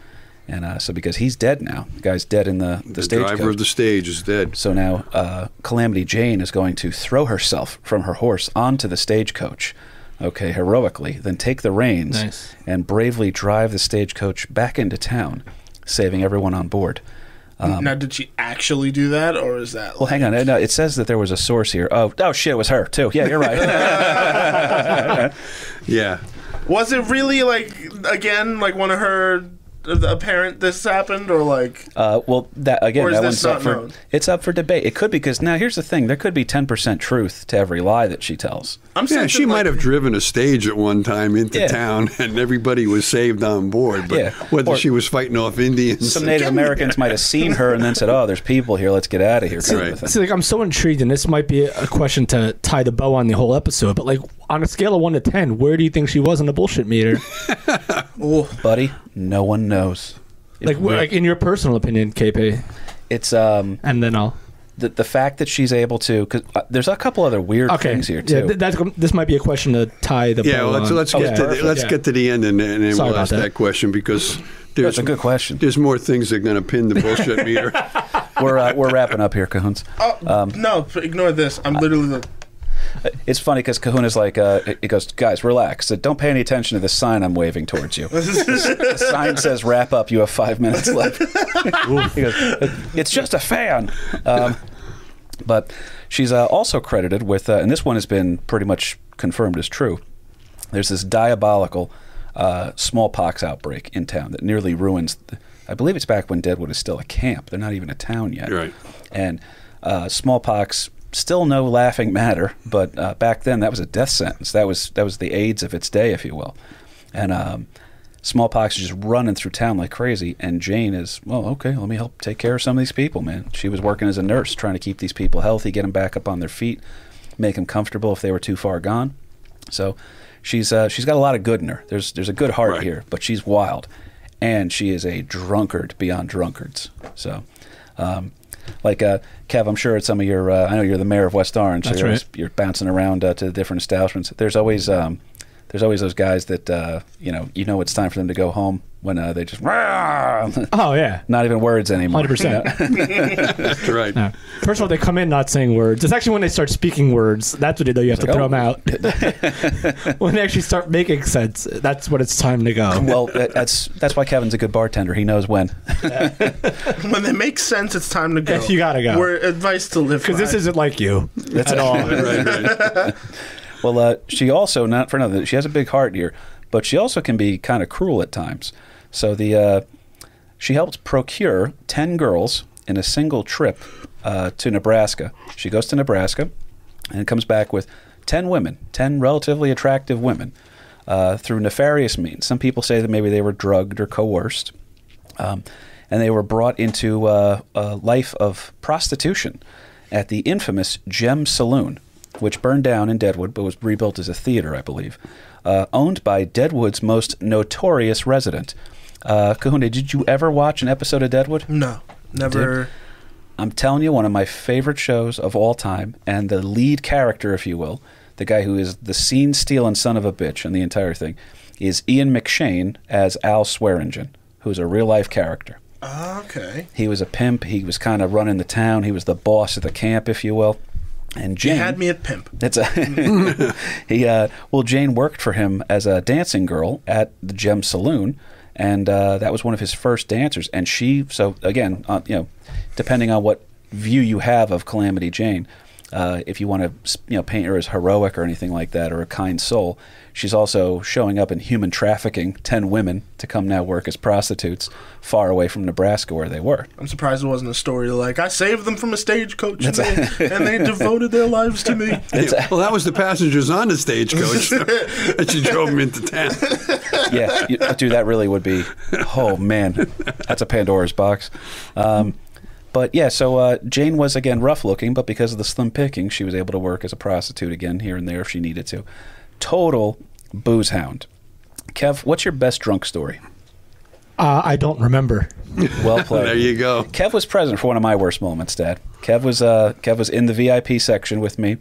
And uh, so, because he's dead now, the guy's dead in the the, The stagecoach. driver of the stage is dead. So now uh, Calamity Jane is going to throw herself from her horse onto the stagecoach, okay, heroically, then take the reins Nice. and bravely drive the stagecoach back into town, saving everyone on board. now, did she actually do that, or is that? Um, Well, hang on. No, it says that there was a source here. Oh, oh shit, it was her too. Yeah, you're right. <laughs> <laughs> Yeah. Was it really like again like one of her apparent this happened or like uh, well, that again, that one's up not for known? it's up for debate. It could be because now here's the thing: there could be ten percent truth to every lie that she tells. I'm Yeah, sensing, she might have driven a stage at one time into Yeah. town, <laughs> and everybody was saved on board. But Yeah. whether Or- she was fighting off Indians, Some Native Americans might have seen her and then said, "Oh, there's people here. Let's get out of here." kind of Right. thing. See, like I'm so intrigued, and this might be a question to tie the bow on the whole episode. But like on a scale of one to ten, where do you think she was on the bullshit meter? <laughs> buddy. No one knows. like, like in your personal opinion, KP, It's um and then I'll. The the fact that she's able to because uh, there's a couple other weird Okay, things here yeah, too. th- that's this might be a question to tie the yeah, bow let's let's Oh, get to the, let's yeah. get to the end, and, and then Sorry we'll ask that. that. question because there's That's a good question. There's more things that are going to pin the bullshit meter. <laughs> we're uh, we're wrapping up here, Cahoons. Oh Um, no! Ignore this. I'm literally. The, It's funny because Cahoon is like, uh, he goes, guys, relax. Don't pay any attention to the sign I'm waving towards you. <laughs> the sign says wrap up. You have five minutes <laughs> left. he goes, it's just a fan. Um, but she's uh, also credited with, uh, and this one has been pretty much confirmed as true. There's this diabolical uh, smallpox outbreak in town that nearly ruins. The, I believe it's back when Deadwood is still a camp. They're not even a town yet. Right. And uh, smallpox, still no laughing matter, but uh, back then that was a death sentence. That was that was the AIDS of its day, if you will. And um, smallpox is just running through town like crazy. And Jane is, well, okay, let me help take care of some of these people, man. She was working as a nurse, trying to keep these people healthy, get them back up on their feet, make them comfortable if they were too far gone. So she's uh, she's got a lot of good in her. There's there's a good heart Right. here, but she's wild, and she is a drunkard beyond drunkards. So. Um, like uh, Kev, I'm sure at some of your, uh, I know you're the mayor of West Orange. So That's you're, always- right. you're bouncing around uh, to the different establishments. There's always um, there's always those guys that uh, you know you know it's time for them to go home when uh, they just Oh yeah, not even words anymore. hundred percent. <laughs> That's right. First of all, they come in not saying words. It's actually when they start speaking words. That's when you know you have to like, throw oh. them out. <laughs> when they actually start making sense, that's when it's time to go. Well, that- that's that's why Kevin's a good bartender. He knows when. <laughs> When they make sense, it's time to go. You gotta go. We're advice to live Because this by. isn't like you at all. Right, right. Well, uh, she also not for nothing. She has a big heart here, but she also can be kind of cruel at times. So the uh, she helped procure ten girls in a single trip uh, to Nebraska. She goes to Nebraska and comes back with ten women, ten relatively attractive women, uh, through nefarious means. Some people say that maybe they were drugged or coerced, um, and they were brought into uh, a life of prostitution at the infamous Gem Saloon, which burned down in Deadwood but was rebuilt as a theater, I believe, uh, owned by Deadwood's most notorious resident. Uh, Kahuna, did you ever watch an episode of Deadwood? no, never. I'm telling you, one of my favorite shows of all time, and the lead character, if you will, the guy who is the scene stealing son of a bitch in the entire thing, is Ian McShane as Al Swearingen, who's a real life character. Okay. He was a pimp. He was kind of running the town. He was the boss of the camp, if you will. And Jane had me at pimp. That's a <laughs> he. Uh, well, Jane worked for him as a dancing girl at the Gem Saloon, and uh, that was one of his first dancers. And she, so again, uh, you know, depending on what view you have of Calamity Jane, uh, if you want to, you know, paint her as heroic or anything like that, or a kind soul, she's also showing up in human trafficking ten women to come now work as prostitutes far away from Nebraska where they were. I'm surprised it wasn't a story like I saved them from a stagecoach and they, <laughs> and they devoted their lives to me. Yeah, well, that was the passengers on the stagecoach <laughs> that she drove them into town. yeah, you- dude, that really would be. Oh man, that's a Pandora's box. Um, but yeah, so uh, Jane was again rough looking, but because of the slim picking, she was able to work as a prostitute again here and there if she needed to. Total booze hound. Kev, what's your best drunk story? Uh, I don't remember. <laughs> Well played. There you go. Kev was present for one of my worst moments, Dad. Kev was uh, Kev was in the VIP section with me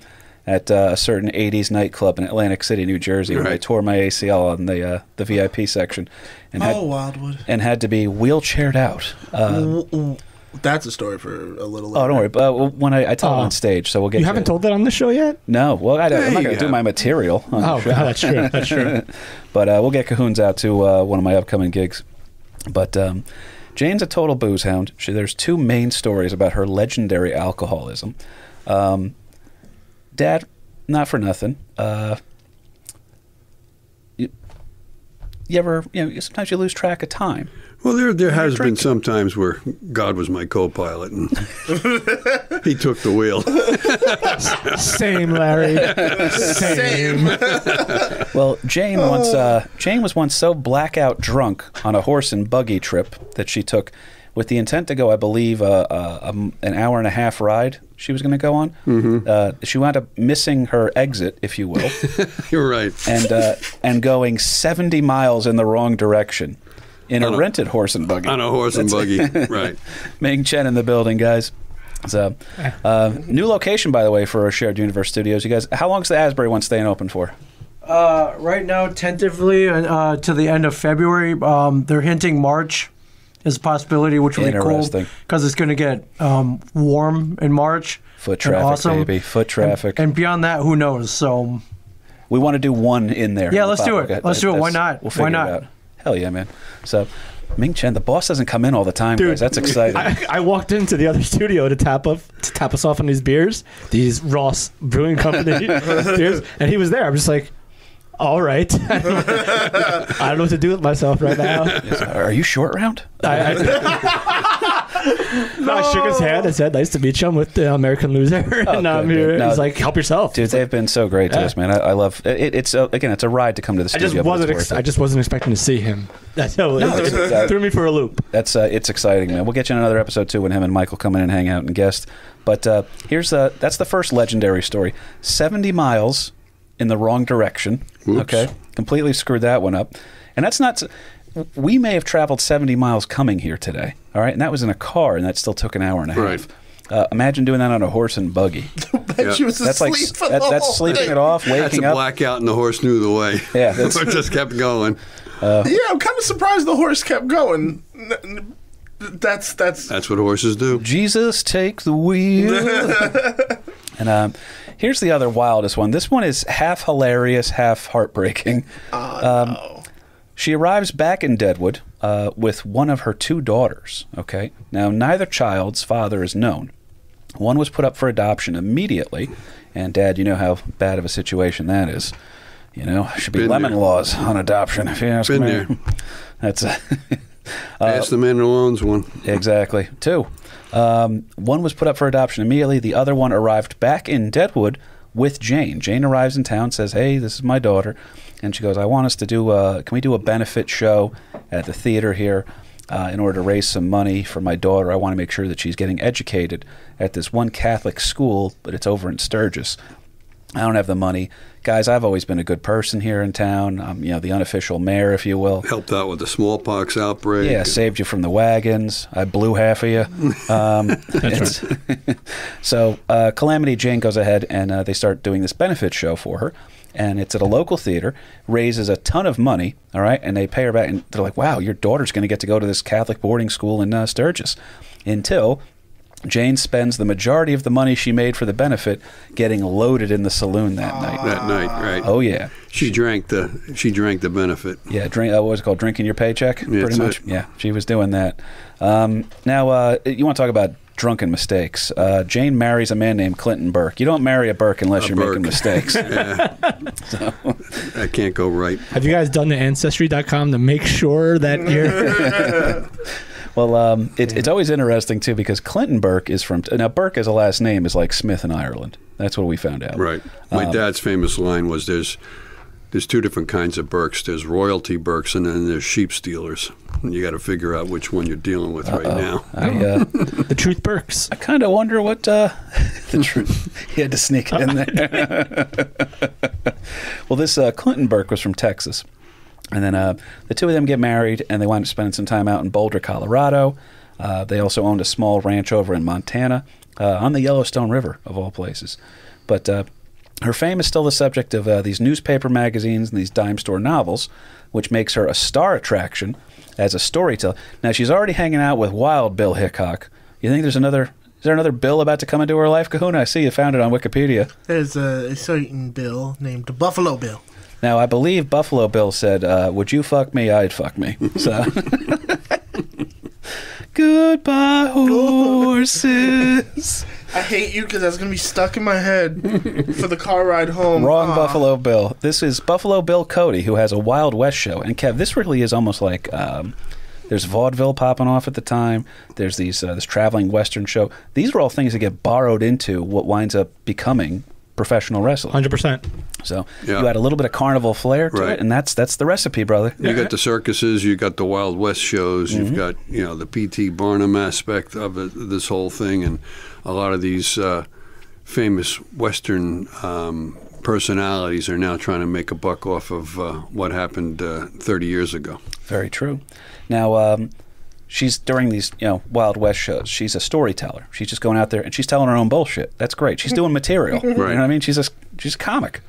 at uh, a certain '80s nightclub in Atlantic City, New Jersey, where I tore my ACL on the uh, the VIP section, and had Oh, Wildwood. and had to be wheelchaired out. Uh, That's a story for a little. oh, don't worry. later. Uh, when I, I tell it Oh. on stage, so we'll get You haven't told that on the show yet? No, well, I, I'm not going to do my material. On Oh, the show. That's true. That's true. <laughs> but uh, we'll get Cahoons out to uh, one of my upcoming gigs. But um, Jane's a total booze hound. She, there's two main stories about her legendary alcoholism. Um, Dad, not for nothing. Uh, you, you ever, you know, sometimes you lose track of time. Well, there there has been some times where God was my co-pilot and <laughs> he took the wheel. <laughs> Same, Larry. Same. Well, Jane once uh, Jane was once so blackout drunk on a horse and buggy trip that she took, with the intent to go, I believe, uh, uh, um, an hour and a half ride. She was going to go on. Mm-hmm. Uh, she wound up missing her exit, if you will, <laughs> You're right. and uh, and going seventy miles in the wrong direction in a, On a- rented horse and buggy. On a horse and buggy. <laughs> right. Ming Chen in the building, guys. So, uh, new location, by the way, for our shared universe studios. You guys, how long is the Asbury one staying open for? Uh, right now, tentatively uh, to the end of February. Um, they're hinting March is a possibility, which would be cool because it's going to get um, warm in March. Foot traffic, awesome. baby. Foot traffic. And, and beyond that, who knows? So We want to do one in there. Yeah, let's do it. okay, Let's do it. Why not? We'll Why figure not? Hell yeah, man. So, Ming Chen, the boss doesn't come in all the time, Dude, guys. That's exciting. I, I walked into the other <laughs> studio to tap up to tap us off on these beers, these Ross Brewing Company <laughs> beers, and he was there. I'm just like, all right, <laughs> I don't know what to do with myself right now. Are you short round? I, I, <laughs> I shook his hand and said, "Nice to meet you. I'm with the American Loser." <laughs> and I'm here. No, He's like, "Help yourself." Dude, they've been so great to us, man. I, I love it. It's uh, again, it's a ride to come to the I studio. just wasn't. Ex- I just wasn't expecting to see him. <laughs> That's no, it's- uh, threw me for a loop. That's uh, it's exciting, man. We'll get you in another episode too when him and Michael come in and hang out and guest. But uh, here's the that's the first legendary story. Seventy miles in the wrong direction. Whoops. Okay, completely screwed that one up. And that's not. We may have traveled seventy miles coming here today. All right, and that was in a car, and that still took an hour and a half. Right. Uh, imagine doing that on a horse and buggy. <laughs> Yeah. she was That's like asleep for that, the that's whole sleeping thing. it off, That's a up. blackout, and the horse knew the way. Yeah, that's- <laughs> it just kept going. Yeah, I'm kind of surprised the horse kept going. N- n- That's that's That's what horses do. Jesus, take the wheel. <laughs> and um, here's the other wildest one. This one is half hilarious, half heartbreaking. um, She arrives back in Deadwood uh, with one of her two daughters. Okay, now neither child's father is known. One was put up for adoption immediately, and Dad, you know how bad of a situation that is. You know, should be Been lemon there. laws on adoption. If you ask Been me, there. <laughs> that's. Uh, <laughs> Ask the man who owns one. <laughs> Exactly. Two. Um, one was put up for adoption immediately. The other one arrived back in Deadwood with Jane. Jane arrives in town, says, "Hey, this is my daughter," and she goes, "I want us to do. A, can we do a benefit show at the theater here?" Uh, in order to raise some money for my daughter, I want to make sure that she's getting educated at this one Catholic school, but it's over in Sturgis. I don't have the money, guys. I've always been a good person here in town. I'm, you know, the unofficial mayor, if you will. Helped out with the smallpox outbreak. Yeah, saved you from the wagons. I blew half of you. <laughs> Um, it's- <laughs> so uh, Calamity Jane goes ahead and uh, they start doing this benefit show for her. And it's at a local theater, raises a ton of money, all right? And they pay her back. And they're like, wow, your daughter's going to get to go to this Catholic boarding school in uh, Sturgis. Until Jane spends the majority of the money she made for the benefit getting loaded in the saloon that night. that night, right? Oh, yeah. She drank the she drank the benefit. Yeah, drink. Uh, what was it called? Drinking your paycheck, pretty much. it. Yeah, she was doing that. Um, now, uh, you want to talk about drunken mistakes? Uh, Jane marries a man named Clinton Burke. You don't marry a Burke unless A you're Burke. making mistakes. <laughs> That can't go right. Have you guys done the ancestry.com to make sure that you're <laughs> well, um, it, it's always interesting too because Clinton Burke is from now. Burke as a last name is like Smith in Ireland. That's what we found out. Right. My Um, dad's famous line was there's there's two different kinds of Burks. There's royalty Burks and then there's sheep stealers. And you got to figure out which one you're dealing with right now. I, uh, <laughs> the truth Burks? I kind of wonder what uh, <laughs> the truth. <laughs> he had to sneak it in there. well, this uh, Clinton Burke was from Texas, and then uh, the two of them get married, and they wind up spending some time out in Boulder, Colorado. Uh, they also owned a small ranch over in Montana uh, on the Yellowstone River, of all places. But uh, her fame is still the subject of uh, these newspaper magazines and these dime store novels, which makes her a star attraction as a storyteller. Now she's already hanging out with Wild Bill Hickok. You think there's another? Is there another Bill about to come into her life, Kahuna? I see you found it on Wikipedia. there's a certain Bill named Buffalo Bill. Now I believe Buffalo Bill said, uh, "Would you fuck me? I'd fuck me." <laughs> So. <laughs> Goodbye, horses. I hate you because that's gonna be stuck in my head for the car ride home. Wrong Aw. Buffalo Bill. This is Buffalo Bill Cody, who has a Wild West show. And Kev, this really is almost like um, there's vaudeville popping off at the time. There's these uh, this traveling western show. These are all things that get borrowed into what winds up becoming professional wrestling. Hundred percent. So Yeah. you add a little bit of carnival flair to Right. it, and that's that's the recipe, brother. You got the circuses, you got the Wild West shows, Mm-hmm. you've got you know the P.T. Barnum aspect of it, this whole thing, and a lot of these uh, famous Western um, personalities are now trying to make a buck off of uh, what happened uh, 30 years ago. Very true. Now, um, she's during these, you know, Wild West shows. She's a storyteller. She's just going out there and she's telling her own bullshit. That's great. She's doing material. <laughs> You know Right. what I mean? She's a she's a comic.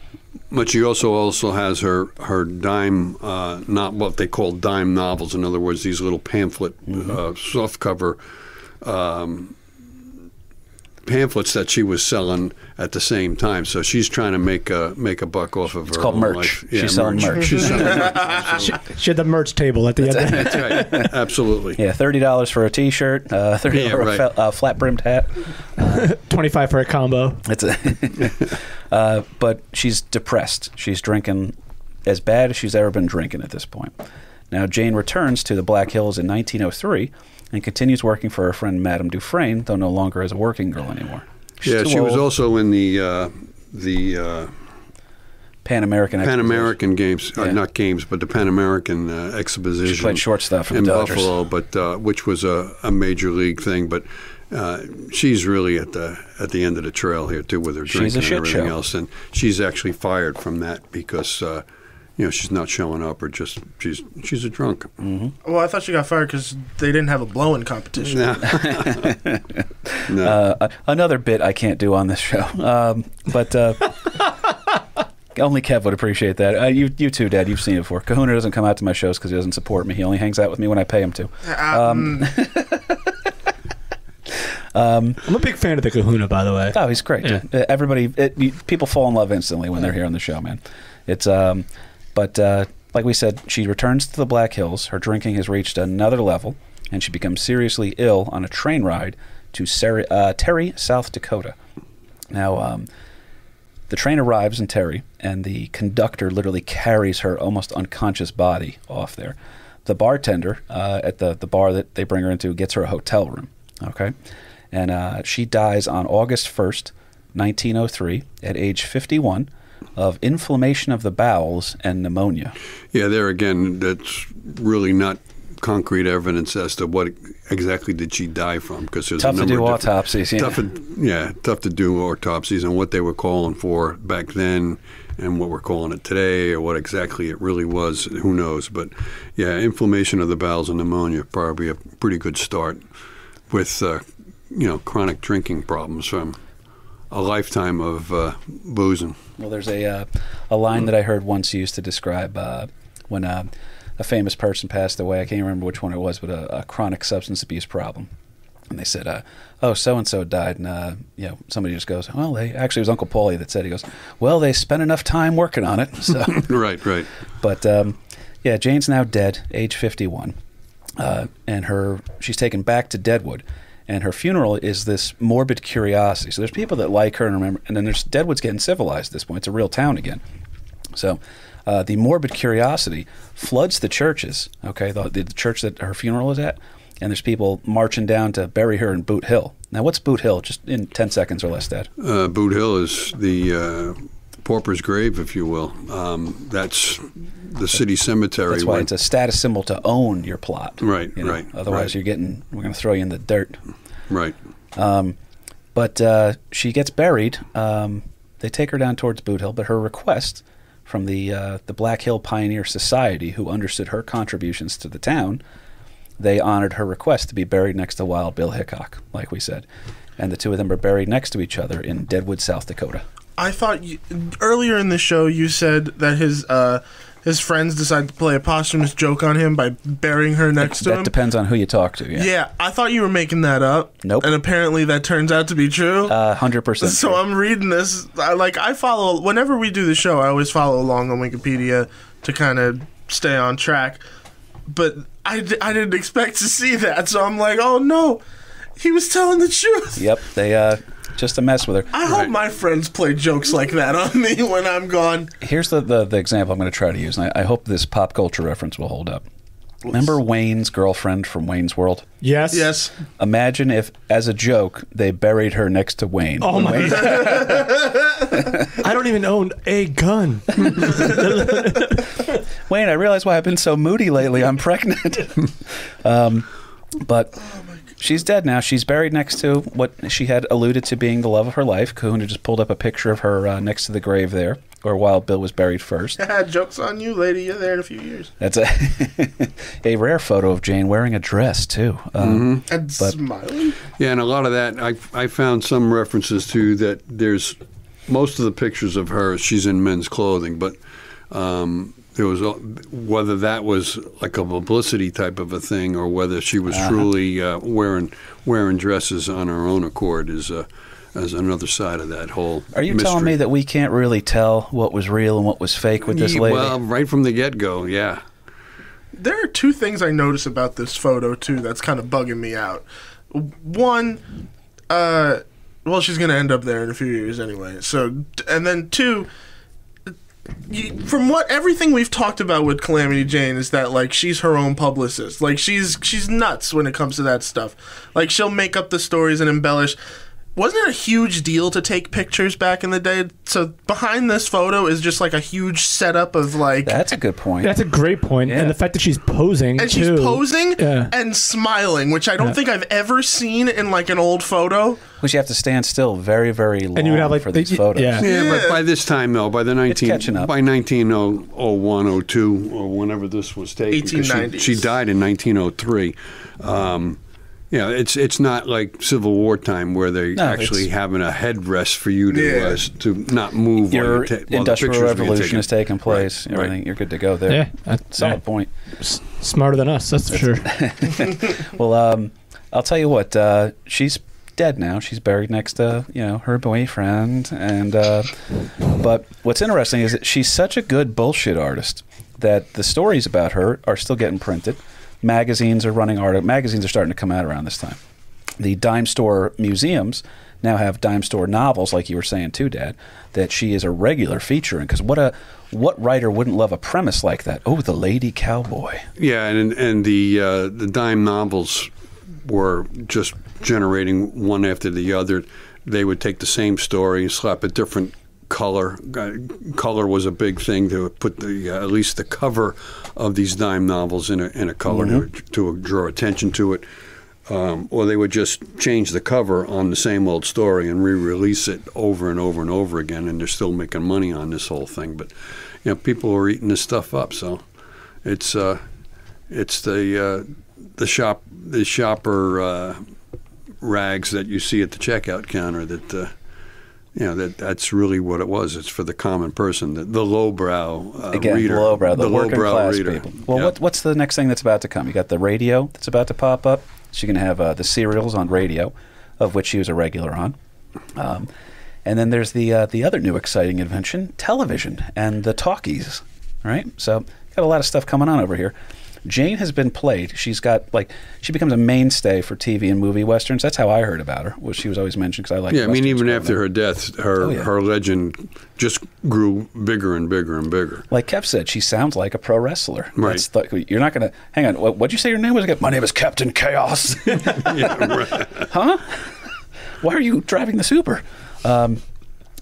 But she also also has her her dime, uh, not what they call dime novels. In other words, these little pamphlet, Mm-hmm. uh, softcover um, pamphlets that she was selling at the same time. So she's trying to make a make a buck off of It's her called own merch. life. She's selling merch. She's selling merch. <laughs> absolutely. She had the merch table at the end. That's right. <laughs> Absolutely. Yeah, thirty dollars for a T-shirt, uh, thirty Yeah, for a right. fe- uh, flat brimmed hat. <laughs> Twenty five for a combo. It's a uh, but she's depressed. She's drinking as bad as she's ever been drinking at this point. Now Jane returns to the Black Hills in 1903 and continues working for her friend Madame DuFran, though no longer as a working girl anymore. She's Yeah, she was also in the uh, the uh, Pan American. Pan American games, Yeah. uh, not games, but the Pan American uh, exposition. She played shortstop for in. Buffalo, but uh, which was a, a major league thing. But uh, she's really at the at the end of the trail here too, with her She's drinking and everything show. else. And she's actually fired from that because. Uh, you know she's not showing up or just she's she's a drunk. Well, I thought she got fired because they didn't have a blowing competition. No. <laughs> no. Uh, another bit I can't do on this show, um, but uh, <laughs> only Kev would appreciate that. Uh, you, you too, Dad. You've seen it before. Kahuna doesn't come out to my shows because he doesn't support me. He only hangs out with me when I pay him to. <laughs> Um, I'm a big fan of the Kahuna, by the way. Oh, he's great. Yeah. Uh, Everybody, it, you, people fall in love instantly when they're here on the show, man. It's um, but uh, like we said, she returns to the Black Hills. Her drinking has reached another level, and she becomes seriously ill on a train ride to uh, Terry, South Dakota. Now, um, the train arrives in Terry, and the conductor literally carries her almost unconscious body off there. The bartender uh, at the, the bar that they bring her into gets her a hotel room. Okay. And uh, she dies on August 1st, 1903, at age 51, of inflammation of the bowels and pneumonia. Yeah, there again, that's really not concrete evidence as to what exactly did she die from because there's Tough a to number do of autopsies. Yeah. Tough, to- yeah, tough to do autopsies and what they were calling for back then and what we're calling it today or what exactly it really was, who knows. But yeah, inflammation of the bowels and pneumonia probably a pretty good start with uh, you know chronic drinking problems from a lifetime of uh, boozing. Well, there's a uh, a line that I heard once used to describe uh, when uh, a famous person passed away. I can't remember which one it was, but a, a chronic substance abuse problem. And they said, uh, "Oh, so and so died," and uh, you know, somebody just goes, "Well, they actually it was Uncle Paulie that said he goes, well, they spent enough time working on it." So, <laughs> Right, right. but um, yeah, Jane's now dead, age 51, uh, and her she's taken back to Deadwood, and her funeral is this morbid curiosity. So there's people that like her and remember, and then there's Deadwood's getting civilized at this point. It's a real town again. So uh, the morbid curiosity floods the churches. Okay, the, the church that her funeral is at, and there's people marching down to bury her in Boot Hill. Now, what's Boot Hill? Just in ten seconds or less, Dad. Uh, Boot Hill is the uh, pauper's grave, if you will. Um, that's the city cemetery. That's why where- it's a status symbol to own your plot. Right, you know? right, Otherwise, right. you're getting we're going to throw you in the dirt. right. But uh, she gets buried. Um, they take her down towards Boot Hill, but her request from the uh, the Black Hill Pioneer Society, who understood her contributions to the town, they honored her request to be buried next to Wild Bill Hickok, like we said, and the two of them are buried next to each other in Deadwood, South Dakota. I thought you, earlier in the show you said that his uh, his friends decided to play a posthumous joke on him by burying her next to that him. depends on who you talk to. Yeah, Yeah, I thought you were making that up. Nope. And apparently that turns out to be true. Uh, hundred percent. so I'm reading this. I, like I follow whenever we do the show. I always follow along on Wikipedia to kind of stay on track. But I, I didn't expect to see that, so I'm like, oh no, he was telling the truth. Yep, they uh, just to mess with her. I hope my friends play jokes like that on me when I'm gone. Here's the, the, the example I'm going to try to use, and I, I hope this pop culture reference will hold up. Remember Wayne's girlfriend from Wayne's World? Yes. Yes. Imagine if, as a joke, they buried her next to Wayne. Oh my <laughs> I don't even own a gun. <laughs> Wayne, I realize why I've been so moody lately. I'm pregnant. <laughs> um, but she's dead now. She's buried next to what she had alluded to being the love of her life. Kahuna just pulled up a picture of her uh, next to the grave there, or Wild Bill was buried first. <laughs> Jokes on you, lady. You're there in a few years. That's a <laughs> a rare photo of Jane wearing a dress too. Um, And But- smiling. Yeah, and a lot of that, I, I found some references to that there's most of the pictures of her, she's in men's clothing, but um, there was, a- whether that was like a publicity type of a thing or whether she was truly uh, wearing wearing dresses on her own accord is, uh, is another side of that whole Are you mystery. telling me that we can't really tell what was real and what was fake with this lady? Well, right from the get go, yeah. There are two things I notice about this photo too that's kind of bugging me out. One, uh, well, she's gonna end up there in a few years anyway. So, and then two, you, from what everything we've talked about with Calamity Jane is that like she's her own publicist. Like she's she's nuts when it comes to that stuff. Like she'll make up the stories and embellish. Wasn't it a huge deal to take pictures back in the day? So behind this photo is just like a huge setup of like, That's a good point. That's a great point. Yeah. and the fact that she's posing and she's posing Yeah. and smiling, which I don't Yeah. think I've ever seen in like an old photo. Which you have to stand still very, very long And you would have, like, for the- these photos. yeah. Yeah, Yeah. but by this time, though, by the 19, catching up. by 1901, 02, or whenever this was taken, she, she died in 1903. Um, yeah, it's it's not like Civil War time where they No, actually having a headrest for you to Yeah. uh, to not move. Your you ta- while the industrial revolution is taking place. Right, right. Everything, you're good to go there. Yeah, that- Solid yeah. point. S- smarter than us, that's for sure. <laughs> Well, um, I'll tell you what. Uh, she's dead now. She's buried next to you know her boyfriend, and uh, but what's interesting is that she's such a good bullshit artist that the stories about her are still getting printed. Magazines are running art. Magazines are starting to come out around this time. The dime store museums now have dime store novels, like you were saying too, Dad. That she is a regular feature in. Because what a what writer wouldn't love a premise like that? Oh, the lady cowboy. Yeah, and and the uh, the dime novels were just generating one after the other. They would take the same story, slap a different color. Uh, color was a big thing to put the uh, at least the cover of these dime novels in a in a color to, to draw attention to it. Um, or they would just change the cover on the same old story and re-release it over and over and over again, and they're still making money on this whole thing. But you know, people are eating this stuff up, so it's uh, it's the uh, the shop the shopper uh, rags that you see at the checkout counter that uh, you know that that's really what it was. It's for the common person, the, the lowbrow uh, Again, reader, lowbrow, the, working lowbrow class reader. people. Well, Yeah. what, what's the next thing that's about to come? You got the radio that's about to pop up. She's going to have uh, the serials on radio, of which she was a regular on. Um, and then there's the uh, the other new exciting invention, television and the talkies. Right, so got a lot of stuff coming on over here. Jane has been played. She's got like she becomes a mainstay for TV and movie westerns. That's how I heard about her. Was she was always mentioned because I like. Yeah, I mean, even after her death, her Oh, yeah. her legend just grew bigger and bigger and bigger. Like Kev said, she sounds like a pro wrestler. Right. That's you're not going to hang on. What, what'd you say your name was again? My name is Captain Chaos. <laughs> yeah, huh? Why are you driving the Super? Um,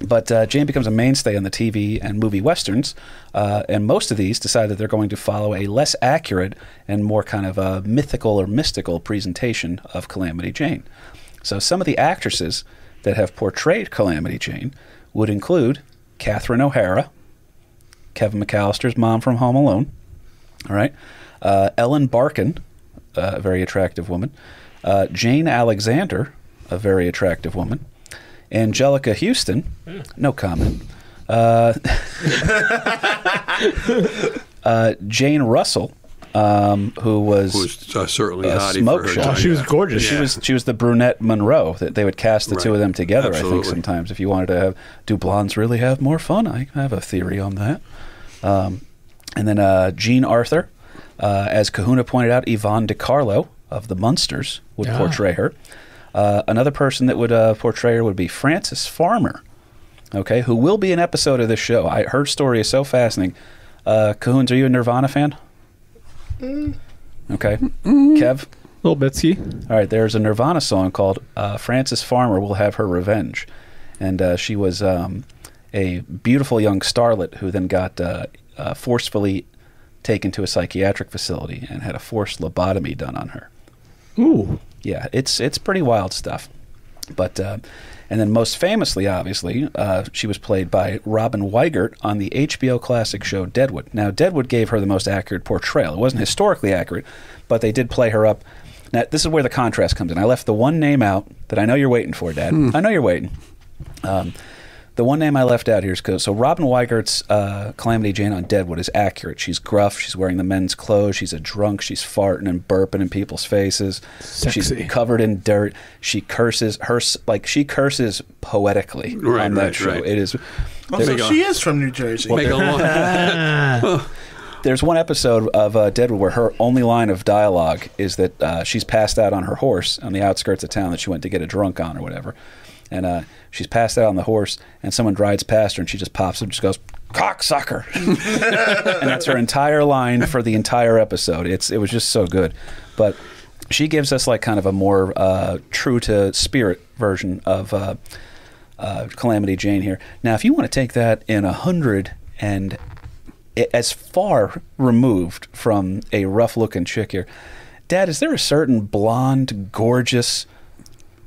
but uh, Jane becomes a mainstay on the TV and movie westerns, uh, and most of these decide that they're going to follow a less accurate and more kind of a mythical or mystical presentation of Calamity Jane. So some of the actresses that have portrayed Calamity Jane would include Catherine O'Hara, Kevin McAllister's mom from Home Alone, all right, uh, Ellen Barkin, uh, a very attractive woman, uh, Jane Alexander, a very attractive woman, Anjelica Huston, no comment, uh, <laughs> uh, Jane Russell, um, who was. Who was uh, certainly A hottie smoke for her shot. Oh, time. she was gorgeous. She was she was the brunette Monroe that they would cast the two Right. of them together. I Absolutely. think sometimes if you wanted to have do blondes really have more fun, I have a theory on that. Um, and then uh, Jean Arthur, uh, as Kahuna pointed out, Yvonne De Carlo of the Munsters would Yeah. portray her. Uh, another person that would uh, portray her would be Frances Farmer, okay, who will be an episode of this show. I, her story is so fascinating. Uh, Cahoons, are you a Nirvana fan? Okay, Kev. A little bitsy. All right, there's a Nirvana song called uh, Frances Farmer Will Have Her Revenge. And uh, she was um, a beautiful young starlet who then got uh, uh, forcefully taken to a psychiatric facility and had a forced lobotomy done on her. Ooh. Yeah, it's it's pretty wild stuff. But uh, and then most famously, obviously, uh, she was played by Robin Weigert on the HBO classic show Deadwood. Now, Deadwood gave her the most accurate portrayal. It wasn't historically accurate, but they did play her up. Now, this is where the contrast comes in. I left the one name out that I know you're waiting for, Dad. I know you're waiting. Um, the one name I left out here is 'cause- so Robin Weigert's uh, Calamity Jane on Deadwood is accurate. She's gruff. She's wearing the men's clothes. She's a drunk. She's farting and burping in people's faces. Sexy. She's covered in dirt. She curses her like she curses poetically Right, on that right, show. right. It is. Also, Make a- she is from New Jersey. Make a <laughs> <laughs> There's one episode of uh, Deadwood where her only line of dialogue is that uh, she's passed out on her horse on the outskirts of town that she went to get a drunk on or whatever. And uh, she's passed out on the horse, and someone rides past her, and she just pops up and just goes, cocksucker. <laughs> and that's her entire line for the entire episode. It's It was just so good. But she gives us like kind of a more uh, true to spirit version of uh, uh, Calamity Jane here. Now, if you want to take that in a hundred and as far removed from a rough looking chick here, Dad, is there a certain blonde, gorgeous,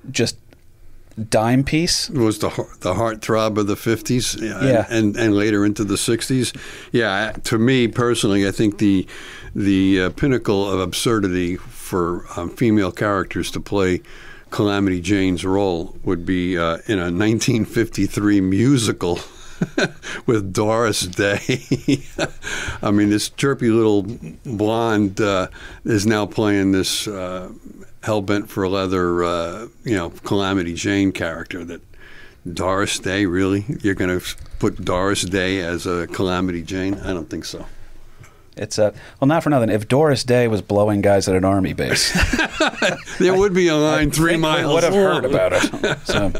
just dime piece? was the heart- the heartthrob of the 50s yeah, Yeah. and, and later into the 60s yeah to me personally i think the the uh, pinnacle of absurdity for um, female characters to play calamity jane's role would be uh, in a 1953 musical <laughs> with Doris Day. <laughs> I mean, this chirpy little blonde uh, is now playing this uh, hell bent for leather, uh, you know, Calamity Jane character. That Doris Day, really? You're going to put Doris Day as a Calamity Jane? I don't think so. It's a well, not for nothing. If Doris Day was blowing guys at an army base, <laughs> There would be a line three think we would have heard about it. So,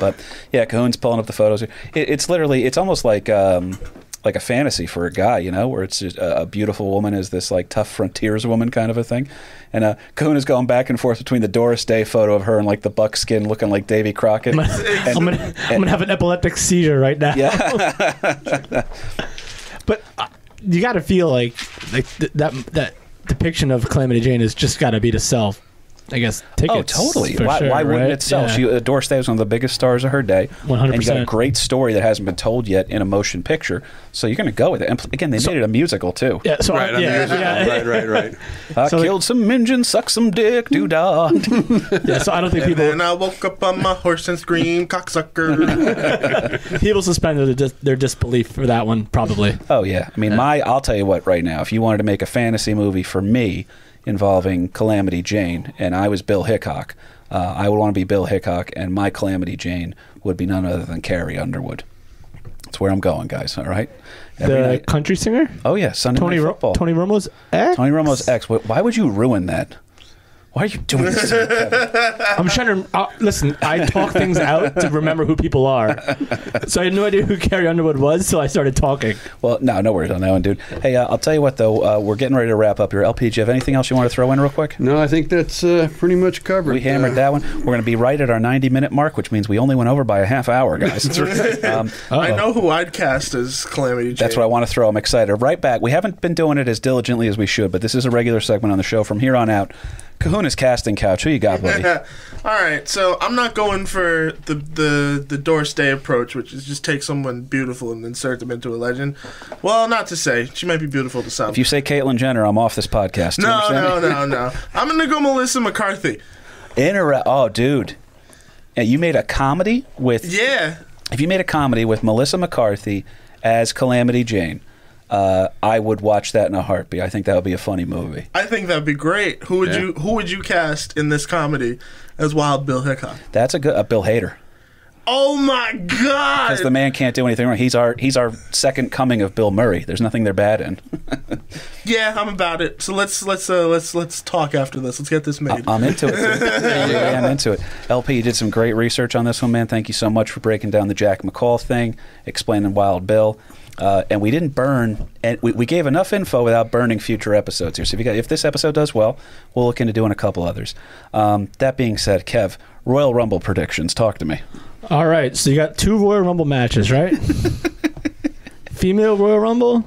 but yeah, Cahoon's pulling up the photos. here. It, it's literally, it's almost like um, like a fantasy for a guy, you know, where it's just a, a beautiful woman is this like tough frontiers woman kind of a thing. And uh, Cahoon is going back and forth between the Doris Day photo of her and like the buckskin looking like Davy Crockett. <laughs> I'm gonna, I'm gonna, I'm gonna have an epileptic seizure right now. yeah, <laughs> But uh, you got to feel like like th- that that depiction of Calamity Jane has just got to be to sell. I guess oh, totally. for Why, sure, why wouldn't right? it sell? Yeah. She, uh, Doris Day was one of the biggest stars of her day. 100%. And you got a great story that hasn't been told yet in a motion picture. So you're going to go with it. And again, they made it a musical too. yeah, so I- Right, I mean, yeah, yeah, right, right, right. <laughs> I So, like- killed some Minjin, sucked some dick, doo dah. <laughs> yeah. So I don't think And people And I woke up on my horse and screamed, cocksucker. <laughs> people suspended their, dis- their disbelief for that one. Probably. Oh yeah, I mean, my I'll tell you what. Right now, if you wanted to make a fantasy movie for me involving Calamity Jane, and I was Bill Hickok, uh, I would want to be Bill Hickok, and my Calamity Jane would be none other than Carrie Underwood. That's where I'm going, guys. All right. Every the night- country singer oh yeah, Sunday Tony Night Ro- Football. Tony Romo's ex. Tony Romo's ex. Why would you ruin that? Why are you doing this? to me, Kevin? I'm trying to uh, listen. I talk things out to remember who people are. So I had no idea who Carrie Underwood was, so I started talking. well, no, no worries on that one, dude. Hey, uh, I'll tell you what though. Uh, we're getting ready to wrap up here. LP, do you have anything else you want to throw in real quick? No, I think that's uh, pretty much covered. We hammered that one. We're going to be right at our 90 minute mark, which means we only went over by a half hour, guys. um, I know who I'd cast as Calamity Jane. that's what I want to throw. I'm excited. Right back. We haven't been doing it as diligently as we should, but this is a regular segment on the show from here on out. Kahuna's casting couch. Who you got, buddy? <laughs> All right, so I'm not going for the the the Doris Day approach, which is just take someone beautiful and insert them into a legend. Well, not to say she might be beautiful to some. if you say Caitlyn Jenner, I'm off this podcast. Do no, no, no, <laughs> no. I'm gonna go Melissa McCarthy. Inter- oh, dude. Yeah, you made a comedy with. Yeah, If you made a comedy with Melissa McCarthy as Calamity Jane, uh, I would watch that in a heartbeat. I think that would be a funny movie. I think that'd be great. Who would Yeah. you Who would you cast in this comedy as Wild Bill Hickok? That's a good. Uh, Bill Hader. Oh my God! Because the man can't do anything wrong. He's our he's our second coming of Bill Murray. There's nothing they're bad in. <laughs> yeah, I'm about it. So let's let's uh, let's let's talk after this. Let's get this made. I'm into it. <laughs> Yeah, I'm into it. LP, you did some great research on this one, man. Thank you so much for breaking down the Jack McCall thing, explaining Wild Bill. Uh, and we didn't burn, and we, we gave enough info without burning future episodes here. So if you got, if this episode does well, we'll look into doing a couple others. Um, that being said, Kev, Royal Rumble predictions. Talk to me. All right, so you got two Royal Rumble matches, right? <laughs> Female Royal Rumble.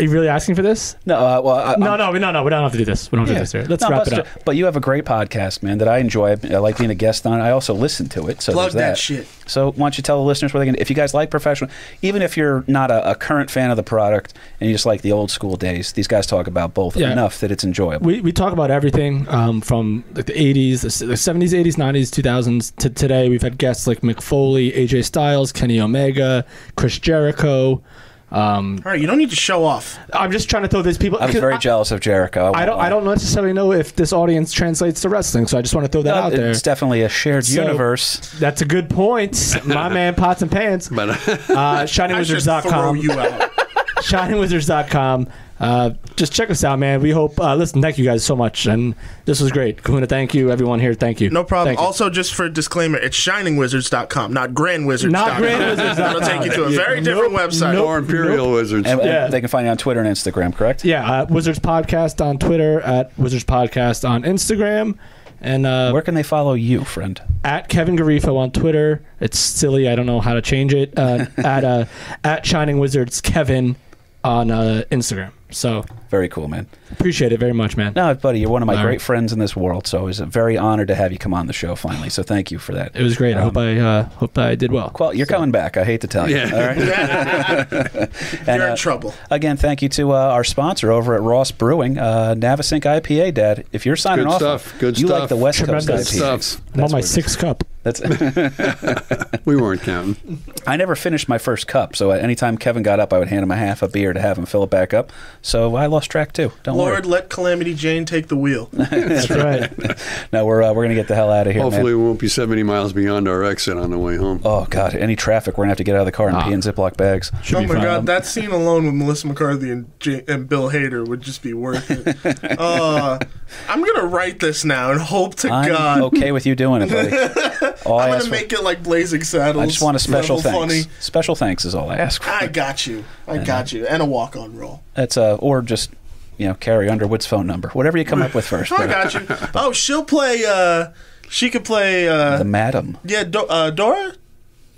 Are you really asking for this? No, uh, well, I, No, no, we- no, no. We don't have to do this. We don't have to do this here. Let's No, wrap but, it up. But you have a great podcast, man, that I enjoy. I like being a guest on. I also listen to it. So Plug that that shit. So why don't you tell the listeners where they can? If you guys like professional, even if you're not a, a current fan of the product and you just like the old school days, these guys talk about both Yeah. enough that it's enjoyable. We, we talk about everything um, from like the 80s, the the 70s, 80s, 90s, 2000s to today. We've had guests like Mick Foley, AJ Styles, Kenny Omega, Chris Jericho. Um, All right, you don't need to show off. I'm just trying to throw these people. I was 'cause very I, jealous of Jericho. I won't don't. I don't necessarily know if this audience translates to wrestling, so I just want to throw that No, out there. It's definitely a shared So- universe. That's a good point, my <laughs> man. Pots and pants. But Uh, I should throw ShiningWizards.com. you out. <laughs> shiningwizards.com. Uh, just check us out, man. We hope. Uh, listen, thank you guys so much, and this was great. Kahuna, thank you. Everyone here, thank you. No problem. Thank you. Also, just for disclaimer, it's shiningwizards.com, not grandwizards.com. Not grandwizards.com. That'll take you to a very different Nope, website. nope. Or Imperial Wizards. And, and Yeah. they can find you on Twitter and Instagram, correct? Yeah, uh, Wizards Podcast on Twitter, at Wizards Podcast on Instagram, and uh, Where can they follow you, friend? at Kevin Garifo on Twitter. It's silly. I don't know how to change it. Uh, <laughs> at uh, at Shining Wizards Kevin on uh, Instagram. So Very cool, man. appreciate it very much, man. No, buddy, you're one of my All great right. friends in this world, so I was very honored to have you come on the show finally. So thank you for that. It was great. I Um, hope I uh, hope I did well. Well, you're coming back. I hate to tell you. Yeah. All right. <laughs> <laughs> You're And, uh, in trouble. Again, thank you to uh, our sponsor over at Ross Brewing, uh, Navesink IPA, Dad. If you're signing off Good off, stuff. Good you like the West Tremendous Coast IPAs. stuff. I'm on my what sixth cup. That's. <laughs> We weren't counting. I never finished my first cup, so anytime Kevin got up, I would hand him a half a beer to have him fill it back up. So I lost track too. Don't Lord, worry. let Calamity Jane take the wheel. <laughs> That's right. No, we're uh, we're gonna get the hell out of here, Hopefully, man. we won't be 70 miles beyond our exit on the way home. Oh God, any traffic, we're gonna have to get out of the car and Ah. pee in Ziploc bags. Should oh my fine. god, that scene alone with Melissa McCarthy and, J- and Bill Hader would just be worth it. <laughs> uh, I'm gonna write this now and hope to I'm God okay with you doing it, buddy. All I I'm ask gonna for- make it like Blazing Saddles. I just want a special level thanks. Funny. Special thanks is all I ask for. I got you. I got you, and a walk-on roll. That's uh, or just you know, Carrie Underwood's phone number, whatever you come up with <laughs> first. I got you. <laughs> Oh, she'll play. uh She could play. uh The Madam Yeah, Do- uh, Dora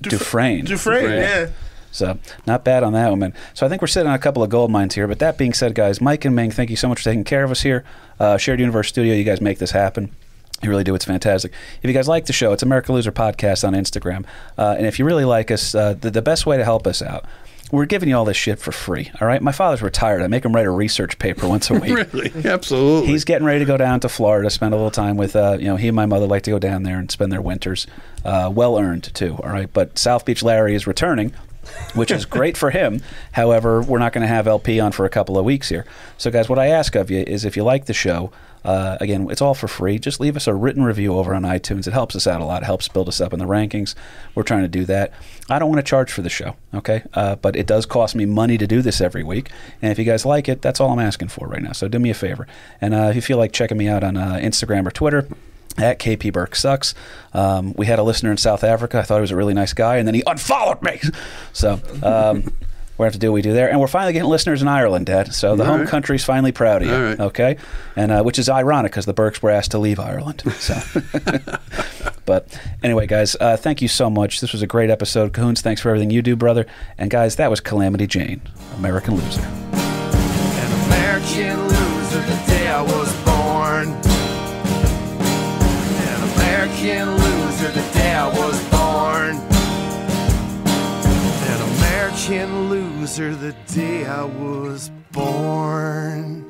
DuFran. DuFran. DuFran. Yeah. So not bad on that one, man. So I think we're sitting on a couple of gold mines here. But that being said, guys, Mike and Ming, thank you so much for taking care of us here. Uh, Shared Universe Studio, you guys make this happen. You really do. It's fantastic. If you guys like the show, it's America Loser Podcast on Instagram. Uh, and if you really like us, uh, the, the best way to help us out, we're giving you all this shit for free. All right. My father's retired. I make him write a research paper once a <laughs> week. Really? Absolutely. He's getting ready to go down to Florida, spend a little time with, uh, you know, he and my mother like to go down there and spend their winters. Uh, well earned, too. All right. But South Beach Larry is returning, which is great for him. <laughs> However, we're not going to have LP on for a couple of weeks here. So, guys, what I ask of you is if you like the show, uh, again, it's all for free. Just leave us a written review over on iTunes. It helps us out a lot. It helps build us up in the rankings. We're trying to do that. I don't want to charge for the show, okay? Uh, but it does cost me money to do this every week. And if you guys like it, that's all I'm asking for right now. So do me a favor. And uh, if you feel like checking me out on uh, Instagram or Twitter, at KP Burke sucks. Um, we had a listener in South Africa. I thought he was a really nice guy, and then he unfollowed me. <laughs> So um, we have to do what we do there, and we're finally getting listeners in Ireland, Dad. So the All home right. country's finally proud of you. All right. Okay, and uh, which is ironic because the Burkes were asked to leave Ireland. So, <laughs> but anyway, guys, uh, thank you so much. This was a great episode. Cahoons, thanks for everything you do, brother. And guys, that was Calamity Jane, American loser. An American loser the day I was born. An American loser the day I was born. An American was the day I was born.